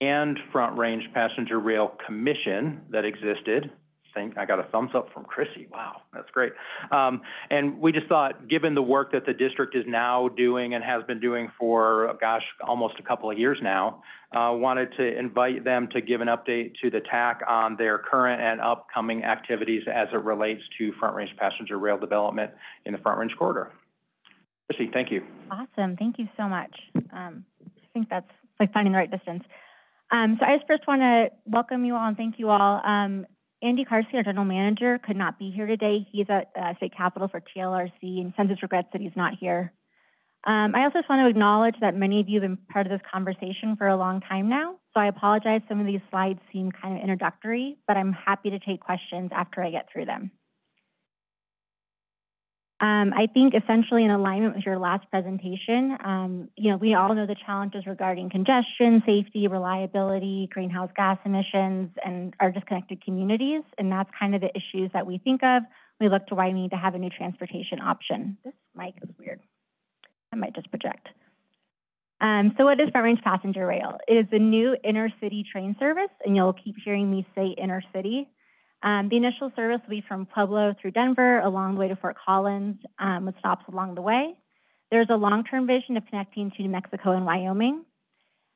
and Front Range Passenger Rail Commission that existed think I got a thumbs up from Chrissy. Wow, that's great. Um, and we just thought, given the work that the district is now doing and has been doing for, gosh, almost a couple of years now, uh, wanted to invite them to give an update to the TAC on their current and upcoming activities as it relates to Front Range passenger rail development in the Front Range corridor. Chrissy, thank you. Awesome. Thank you so much. Um, I think that's like finding the right distance. Um, so I just first want to welcome you all and thank you all. Um, Andy Karsian, our general manager, could not be here today. He's at uh, State Capitol for TLRC and sends his regrets that he's not here. Um, I also just want to acknowledge that many of you have been part of this conversation for a long time now. So I apologize. Some of these slides seem kind of introductory, but I'm happy to take questions after I get through them. Um, I think essentially in alignment with your last presentation, um, you know, we all know the challenges regarding congestion, safety, reliability, greenhouse gas emissions, and our disconnected communities. And that's kind of the issues that we think of. We look to why we need to have a new transportation option. This mic is weird. I might just project. Um, so what is Front Range Passenger Rail? It is a new inner city train service, and you'll keep hearing me say inner city. Um, the initial service will be from Pueblo through Denver, along the way to Fort Collins, um, with stops along the way. There's a long-term vision of connecting to New Mexico and Wyoming.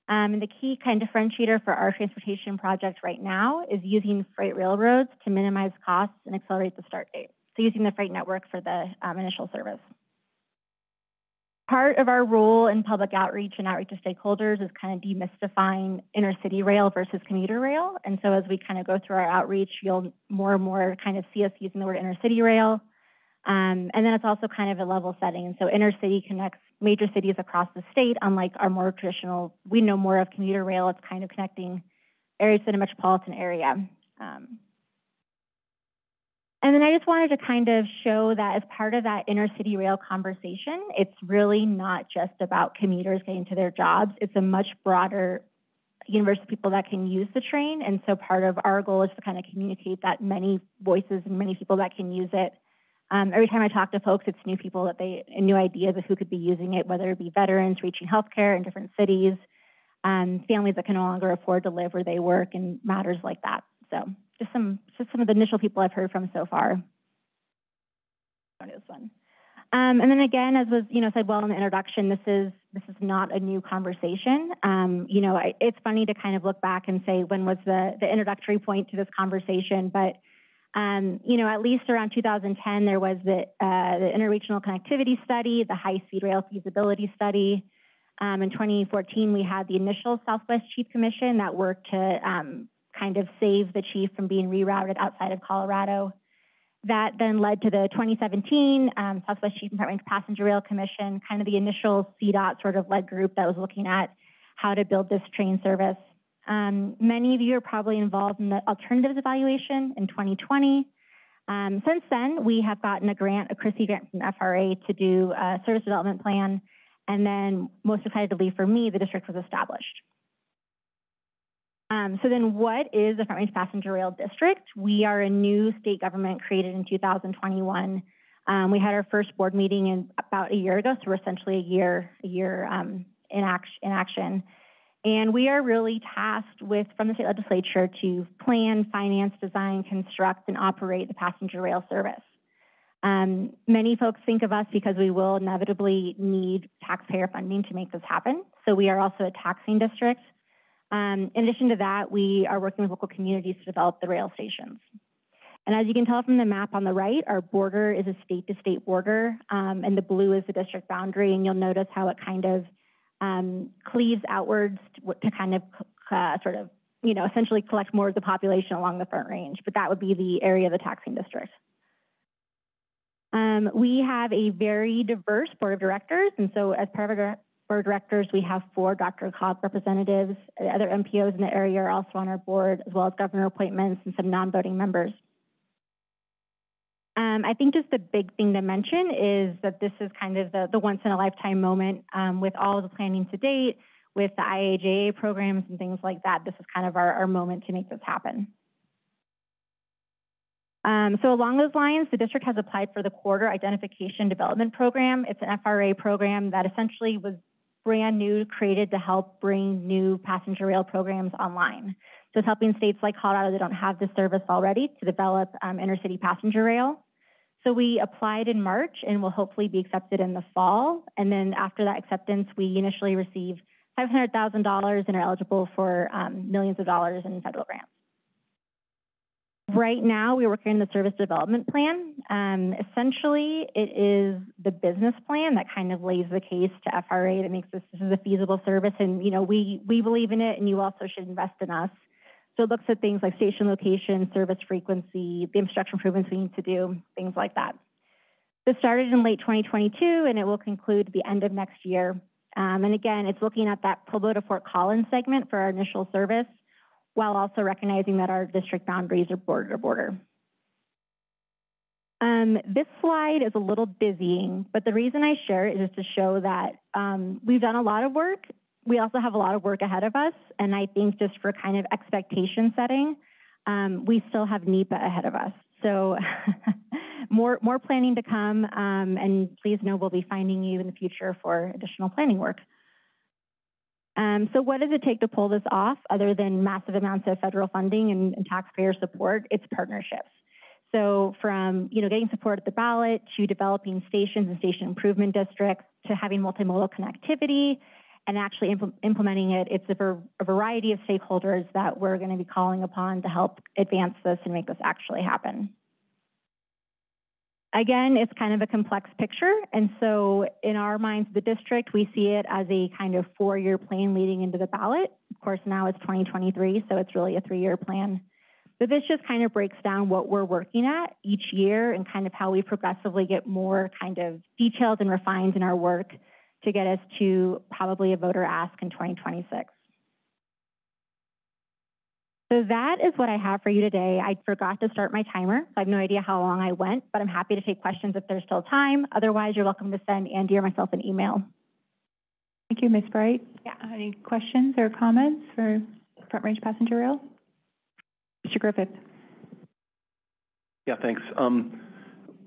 Um, and the key kind of differentiator for our transportation project right now is using freight railroads to minimize costs and accelerate the start date. So using the freight network for the um, initial service part of our role in public outreach and outreach to stakeholders is kind of demystifying inner city rail versus commuter rail. And so as we kind of go through our outreach, you'll more and more kind of see us using the word inner city rail. Um, and then it's also kind of a level setting. And so inner city connects major cities across the state, unlike our more traditional, we know more of commuter rail, it's kind of connecting areas in a metropolitan area. Um, and then I just wanted to kind of show that as part of that inner city rail conversation, it's really not just about commuters getting to their jobs. It's a much broader universe of people that can use the train. And so part of our goal is to kind of communicate that many voices and many people that can use it. Um, every time I talk to folks, it's new people that they, new ideas of who could be using it, whether it be veterans reaching healthcare in different cities, um, families that can no longer afford to live where they work, and matters like that. So just some just some of the initial people I've heard from so far. This one. Um, and then again, as was, you know, said well in the introduction, this is, this is not a new conversation. Um, you know, I, it's funny to kind of look back and say, when was the, the introductory point to this conversation? But, um, you know, at least around 2010, there was the, uh, the interregional connectivity study, the high-speed rail feasibility study. Um, in 2014, we had the initial Southwest Chief Commission that worked to um, kind of save the chief from being rerouted outside of Colorado. That then led to the 2017 um, Southwest Chief Department Passenger Rail Commission, kind of the initial CDOT sort of led group that was looking at how to build this train service. Um, many of you are probably involved in the alternatives evaluation in 2020. Um, since then, we have gotten a grant, a CRISI grant from FRA to do a service development plan. And then most excitedly for me, the district was established. Um, so then what is the Front Range Passenger Rail District? We are a new state government created in 2021. Um, we had our first board meeting in about a year ago, so we're essentially a year, a year um, in, act in action. And we are really tasked with, from the state legislature, to plan, finance, design, construct, and operate the passenger rail service. Um, many folks think of us because we will inevitably need taxpayer funding to make this happen. So we are also a taxing district. Um, in addition to that, we are working with local communities to develop the rail stations. And as you can tell from the map on the right, our border is a state-to-state border, um, and the blue is the district boundary, and you'll notice how it kind of um, cleaves outwards to, to kind of uh, sort of, you know, essentially collect more of the population along the Front Range, but that would be the area of the taxing district. Um, we have a very diverse board of directors, and so as part of our board directors, we have four DRCOG representatives. Other MPOs in the area are also on our board, as well as governor appointments and some non-voting members. Um, I think just the big thing to mention is that this is kind of the, the once in a lifetime moment um, with all the planning to date, with the IIJA programs and things like that. This is kind of our, our moment to make this happen. Um, so along those lines, the district has applied for the Corridor Identification Development Program. It's an FRA program that essentially was brand new, created to help bring new passenger rail programs online. So it's helping states like Colorado that don't have this service already to develop um, intercity passenger rail. So we applied in March and will hopefully be accepted in the fall. And then after that acceptance, we initially receive $500,000 and are eligible for um, millions of dollars in federal grants. Right now, we're working on the service development plan. Um, essentially, it is the business plan that kind of lays the case to FRA that makes this, this is a feasible service. And, you know, we, we believe in it and you also should invest in us. So it looks at things like station location, service frequency, the infrastructure improvements we need to do, things like that. This started in late 2022 and it will conclude the end of next year. Um, and again, it's looking at that Pueblo to Fort Collins segment for our initial service while also recognizing that our district boundaries are border to border. Um, this slide is a little dizzying, but the reason I share it is to show that um, we've done a lot of work. We also have a lot of work ahead of us, and I think just for kind of expectation setting, um, we still have NEPA ahead of us. So *laughs* more, more planning to come, um, and please know we'll be finding you in the future for additional planning work. Um, so what does it take to pull this off other than massive amounts of federal funding and, and taxpayer support? It's partnerships. So from, you know, getting support at the ballot to developing stations and station improvement districts to having multimodal connectivity and actually impl implementing it, it's a, a variety of stakeholders that we're going to be calling upon to help advance this and make this actually happen. Again, it's kind of a complex picture. And so in our minds, the district, we see it as a kind of four-year plan leading into the ballot. Of course, now it's 2023, so it's really a three-year plan. But this just kind of breaks down what we're working at each year and kind of how we progressively get more kind of detailed and refined in our work to get us to probably a voter ask in 2026. So that is what I have for you today. I forgot to start my timer, so I have no idea how long I went, but I'm happy to take questions if there's still time. Otherwise, you're welcome to send Andy or myself an email. Thank you, Ms. Bright. Yeah. Any questions or comments for Front Range Passenger Rail? Mr. Griffith. Yeah, thanks. Um,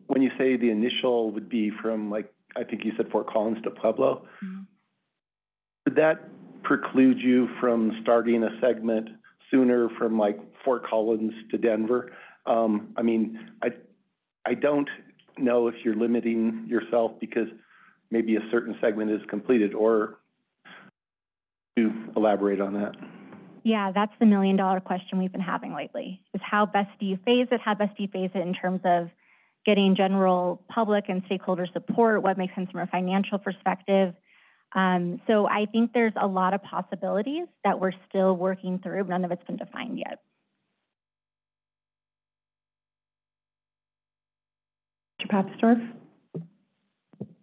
when you say the initial would be from like, I think you said Fort Collins to Pueblo, mm -hmm. would that preclude you from starting a segment sooner from like Fort Collins to Denver. Um, I mean, I, I don't know if you're limiting yourself because maybe a certain segment is completed, or to elaborate on that? Yeah, that's the million dollar question we've been having lately, is how best do you phase it? How best do you phase it in terms of getting general public and stakeholder support? What makes sense from a financial perspective? Um, so I think there's a lot of possibilities that we're still working through. None of it's been defined yet. Mr. Papsdorf?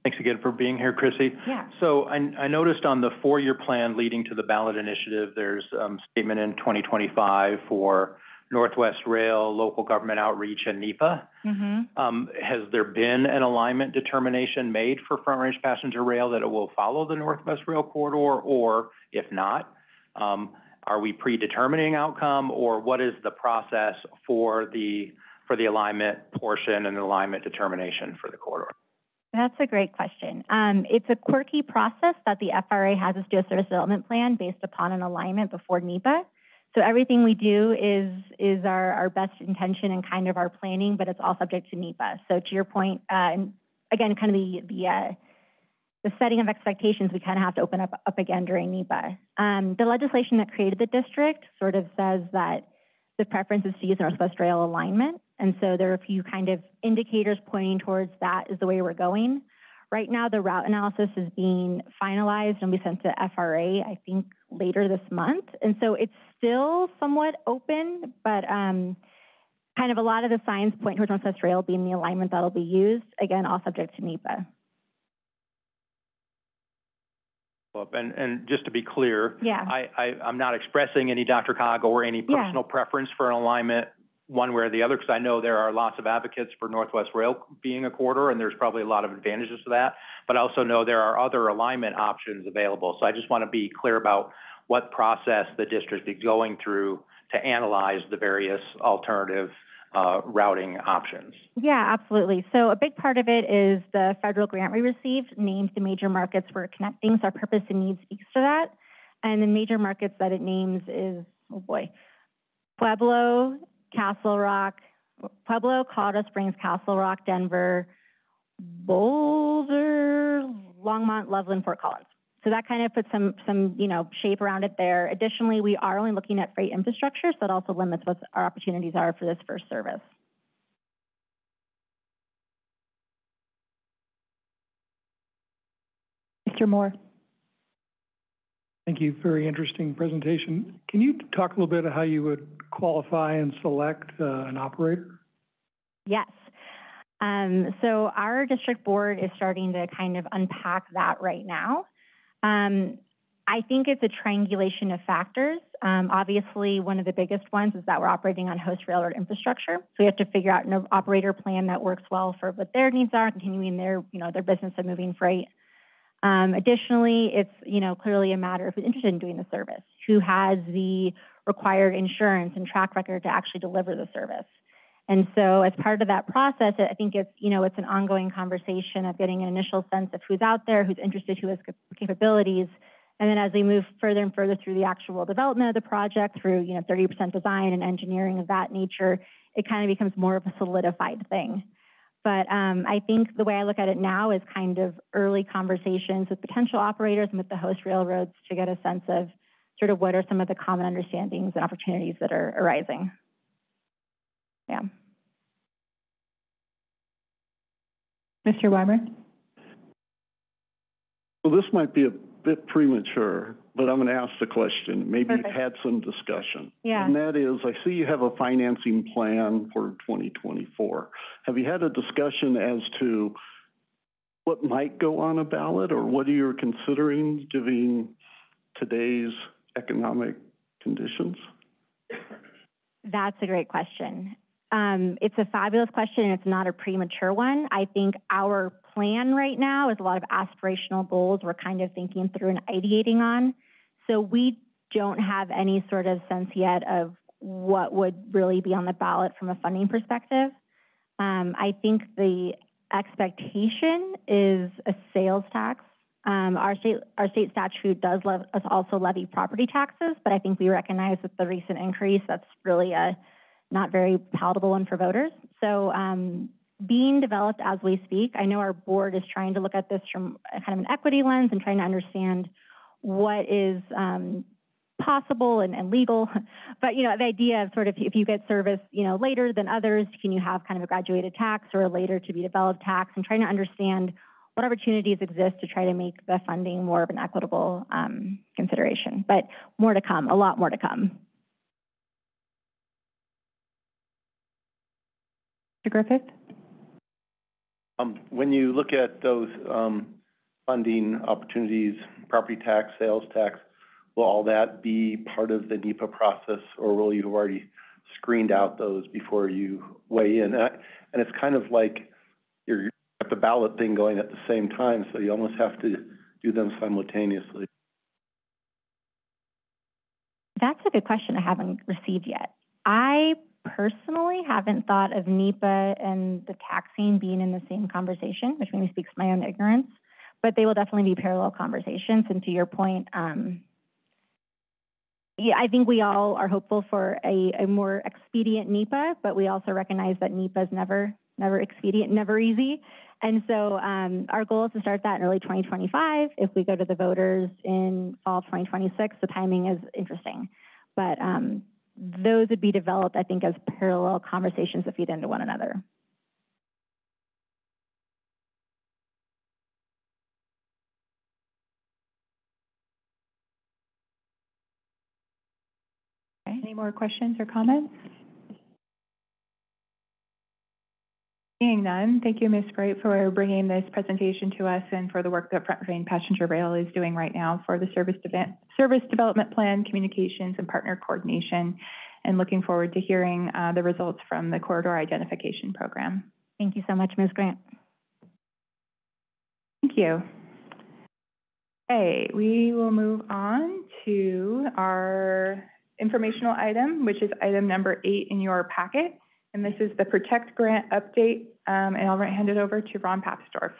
Thanks again for being here, Chrissy. Yeah. So I, I noticed on the four-year plan leading to the ballot initiative, there's um, statement in 2025 for Northwest Rail, local government outreach, and NEPA. Mm-hmm. Um, has there been an alignment determination made for Front Range Passenger Rail that it will follow the Northwest Rail corridor? Or if not, um, are we predetermining outcome or what is the process for the, for the alignment portion and the alignment determination for the corridor? That's a great question. Um, it's a quirky process that the FRA has its geoservice development plan based upon an alignment before NEPA. So everything we do is is our, our best intention and kind of our planning, but it's all subject to NEPA. So to your point, uh, and again, kind of the the uh, the setting of expectations, we kind of have to open up up again during NEPA. Um, the legislation that created the district sort of says that the preference is to use Northwest Rail alignment, and so there are a few kind of indicators pointing towards that is the way we're going. Right now, the route analysis is being finalized and we sent to FRA, I think, later this month. And so it's still somewhat open, but um, kind of a lot of the signs point towards Northwest Rail being the alignment that'll be used, again, all subject to NEPA. And, and just to be clear, Yeah. I, I, I'm not expressing any DRCOG or any Yeah. personal preference for an alignment one way or the other, because I know there are lots of advocates for Northwest Rail being a corridor, and there's probably a lot of advantages to that. But I also know there are other alignment options available. So I just want to be clear about what process the district is going through to analyze the various alternative, uh, routing options. Yeah, absolutely. So a big part of it is the federal grant we received names the major markets we're connecting. So our purpose and need speaks to that. And the major markets that it names is, oh boy, Pueblo, Castle Rock, Pueblo, Colorado Springs, Castle Rock, Denver, Boulder, Longmont, Loveland, Fort Collins. So that kind of puts some, some, you know, shape around it there. Additionally, we are only looking at freight infrastructure, so that also limits what our opportunities are for this first service. Mr. Moore? Thank you. Very interesting presentation. Can you talk a little bit of how you would qualify and select uh, an operator? Yes. Um, so our district board is starting to kind of unpack that right now. Um, I think it's a triangulation of factors. Um, obviously, one of the biggest ones is that we're operating on host railroad infrastructure. So we have to figure out an operator plan that works well for what their needs are, continuing their, you know, their business of moving freight. Um, additionally, it's, you know, clearly a matter of who's interested in doing the service, who has the required insurance and track record to actually deliver the service. And so as part of that process, I think it's, you know, it's an ongoing conversation of getting an initial sense of who's out there, who's interested, who has capabilities. And then as we move further and further through the actual development of the project, through, you know, 30% design and engineering of that nature, it kind of becomes more of a solidified thing. But um, I think the way I look at it now is kind of early conversations with potential operators and with the host railroads to get a sense of sort of what are some of the common understandings and opportunities that are arising. Yeah. Mr. Weimer? Well, this might be a bit premature, but I'm going to ask the question. Maybe you've had some discussion. Yeah. And that is, I see you have a financing plan for 2024. Have you had a discussion as to what might go on a ballot, or what are you considering given today's economic conditions? That's a great question. Um, it's a fabulous question, and it's not a premature one. I think our plan right now is a lot of aspirational goals we're kind of thinking through and ideating on. So we don't have any sort of sense yet of what would really be on the ballot from a funding perspective. Um, I think the expectation is a sales tax. Um, our state our state statute does us also levy property taxes, but I think we recognize with the recent increase that's really a not very palatable one for voters. So um, being developed as we speak. I know our board is trying to look at this from kind of an equity lens and trying to understand what is um, possible and, and legal. *laughs* But, you know, the idea of sort of if you get service, you know, later than others, can you have kind of a graduated tax or a later to be developed tax and trying to understand what opportunities exist to try to make the funding more of an equitable um, consideration. But more to come, a lot more to come. Mr. Griffith? Um, when you look at those, um, funding opportunities, property tax, sales tax, will all that be part of the NEPA process, or will you have already screened out those before you weigh in? And, I, and it's kind of like you're got the ballot thing going at the same time, so you almost have to do them simultaneously. That's a good question I haven't received yet. I personally haven't thought of NEPA and the taxing being in the same conversation, which maybe speaks to my own ignorance, but they will definitely be parallel conversations. And to your point, um, yeah, I think we all are hopeful for a, a more expedient NEPA, but we also recognize that NEPA is never, never expedient, never easy. And so um, our goal is to start that in early 2025. If we go to the voters in fall 2026, the timing is interesting. But um, those would be developed, I think, as parallel conversations that feed into one another. Any more questions or comments? Seeing none, thank you, Ms. Bright, for bringing this presentation to us and for the work that Front Range Passenger Rail is doing right now for the service, service development plan, communications, and partner coordination, and looking forward to hearing uh, the results from the corridor identification program. Thank you so much, Ms. Grant. Thank you. Okay, we will move on to our informational item, which is item number eight in your packet. And this is the Protect Grant update, um, and I'll hand it over to Ron Papsdorf.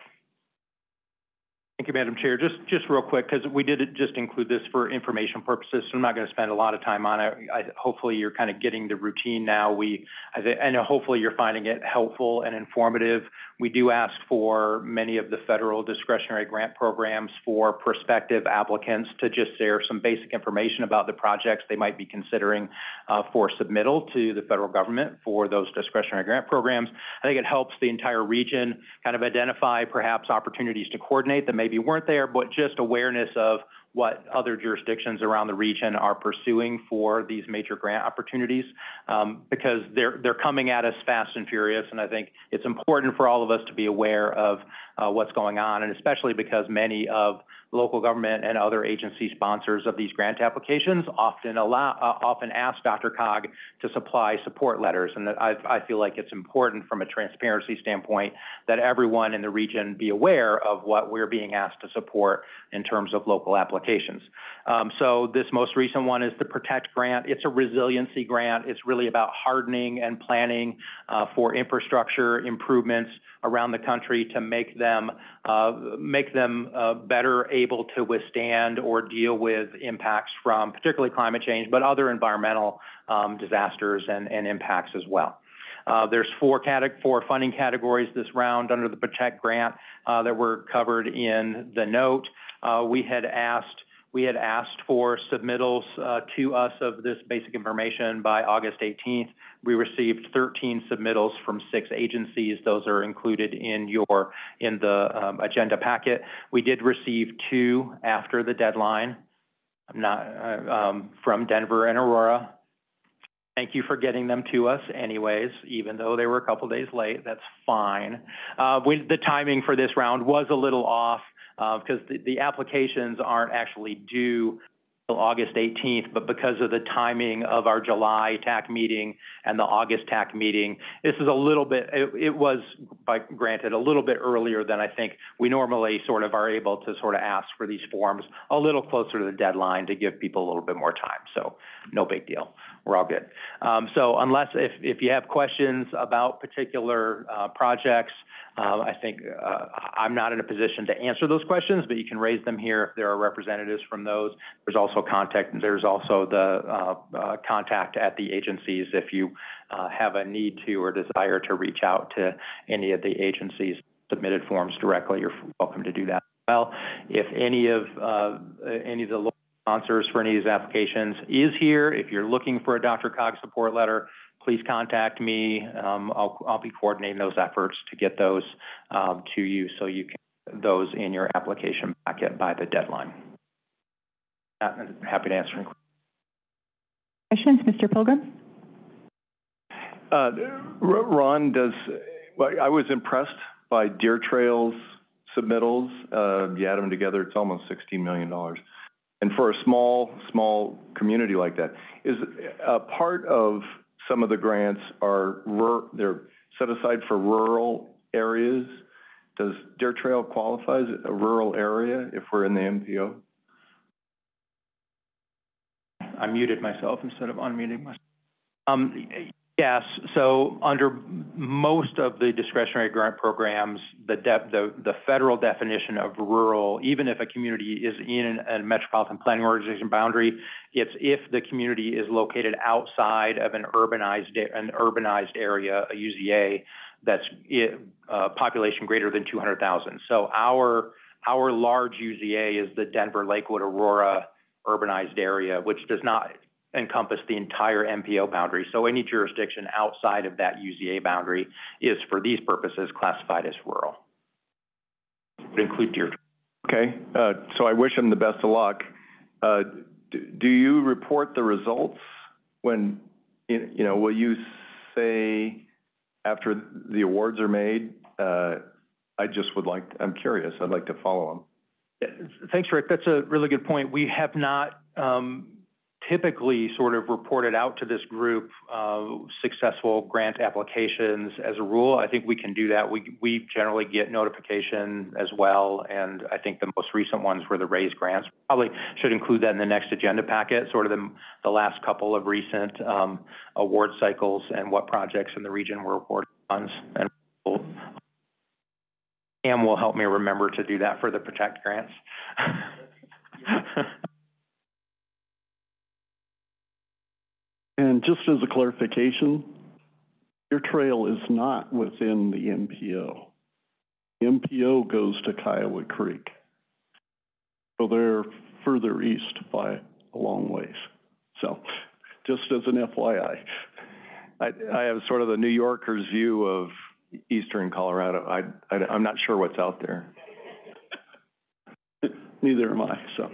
You, Madam Chair. Just, just real quick, because we did just include this for information purposes, so I'm not going to spend a lot of time on it. I, hopefully, you're kind of getting the routine now. We, I th- and hopefully, you're finding it helpful and informative. We do ask for many of the federal discretionary grant programs for prospective applicants to just share some basic information about the projects they might be considering uh, for submittal to the federal government for those discretionary grant programs. I think it helps the entire region kind of identify perhaps opportunities to coordinate that may maybe weren't there, but just awareness of what other jurisdictions around the region are pursuing for these major grant opportunities um, because they're they're coming at us fast and furious, and I think it's important for all of us to be aware of uh, what's going on, and especially because many of local government and other agency sponsors of these grant applications often allow, uh, often ask DRCOG to supply support letters. And I, I feel like it's important from a transparency standpoint that everyone in the region be aware of what we're being asked to support in terms of local applications. Um, so this most recent one is the Protect Grant. It's a resiliency grant. It's really about hardening and planning uh, for infrastructure improvements around the country to make them uh, make them uh, better able to withstand or deal with impacts from particularly climate change, but other environmental um, disasters and, and impacts as well. Uh, there's four, four funding categories this round under the Protect grant uh, that were covered in the note. Uh, we had asked we had asked for submittals uh, to us of this basic information by August 18th. We received 13 submittals from six agencies. Those are included in your in the um, agenda packet. We did receive two after the deadline. I'm not uh, um, from Denver and Aurora. Thank you for getting them to us anyways, even though they were a couple days late. That's fine. Uh, we, the timing for this round was a little off because uh, the, the applications aren't actually due until August 18th, but because of the timing of our July TAC meeting and the August TAC meeting, this is a little bit, it, it was, by, granted, a little bit earlier than I think we normally sort of are able to sort of ask for these forms, a little closer to the deadline to give people a little bit more time. So no big deal. We're all good. Um, so unless, if, if you have questions about particular, uh, projects, um, I think, uh, I'm not in a position to answer those questions, but you can raise them here if there are representatives from those. There's also contact, there's also the, uh, uh, contact at the agencies if you, uh, have a need to or desire to reach out to any of the agencies submitted forms directly, you're welcome to do that well. If any of, uh, any of the sponsors for any of these applications is here, if you're looking for a DRCOG support letter, please contact me. Um, I'll, I'll be coordinating those efforts to get those, um, to you so you can, those in your application packet by the deadline. Uh, Happy to answer any Questions, Mr. Pilgrim? Uh, Ron, does, well, I was impressed by Deer Trail's submittals. Uh, you add them together, it's almost sixteen million dollars. And for a small, small community like that, is, uh, part of some of the grants are they're set aside for rural areas. Does Deer Trail qualify as a rural area if we're in the MPO? I muted myself instead of unmuting myself. Um, yes, so under most of the discretionary grant programs, the def, the, the federal definition of rural, even if a community is in a metropolitan planning organization boundary, it's if the community is located outside of an urbanized, an urbanized area, a UZA, that's, uh, population greater than two hundred thousand. So our, our large UZA is the Denver, Lakewood, Aurora, urbanized area, which does not encompass the entire MPO boundary. So any jurisdiction outside of that UZA boundary is, for these purposes, classified as rural. Would include Deer. Okay, uh, so I wish them the best of luck. Uh, do, do you report the results when, you you know, will you say after the awards are made? Uh, I just would like, I'm curious, I'd like to follow them. Thanks, Rick. That's a really good point. We have not um, typically sort of reported out to this group uh, successful grant applications as a rule. I think we can do that. We, we generally get notification as well, and I think the most recent ones were the RAISE grants. Probably should include that in the next agenda packet, sort of the, the last couple of recent um, award cycles and what projects in the region were awarded funds. And we'll will help me remember to do that for the Protect grants. *laughs* And just as a clarification, Deer Trail is not within the MPO. The MPO goes to Kiowa Creek. So they're further east by a long ways. So, just as an FYI. I, I have sort of the New Yorker's view of eastern Colorado. I, I, I'm not sure what's out there. Neither am I, so.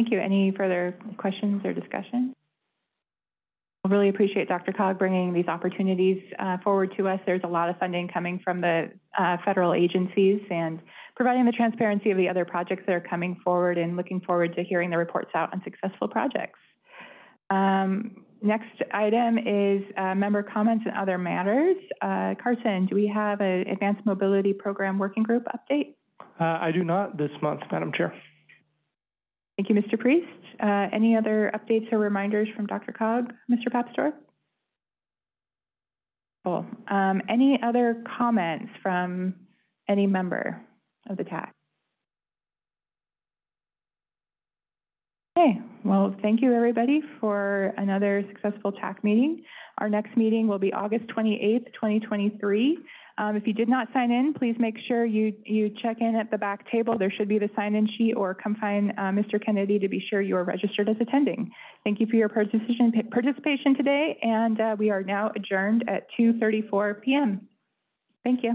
Thank you. Any further questions or discussion? I really appreciate DRCOG bringing these opportunities uh, forward to us. There's a lot of funding coming from the uh, federal agencies and providing the transparency of the other projects that are coming forward and looking forward to hearing the reports out on successful projects. Um, next item is uh, member comments and other matters. Uh, Carson, do we have an Advanced Mobility Program Working Group update? Uh, I do not this month, Madam Chair. Thank you, Mr. Priest. Uh, any other updates or reminders from DRCOG, Mr. Papsdorf? Cool. Um, any other comments from any member of the TAC? Okay, well, thank you, everybody, for another successful TAC meeting. Our next meeting will be August 28th, 2023. Um, if you did not sign in, please make sure you, you check in at the back table. There should be the sign-in sheet or come find uh, Mr. Kennedy to be sure you are registered as attending. Thank you for your participation, participation today, and uh, we are now adjourned at 2.34 p.m. Thank you.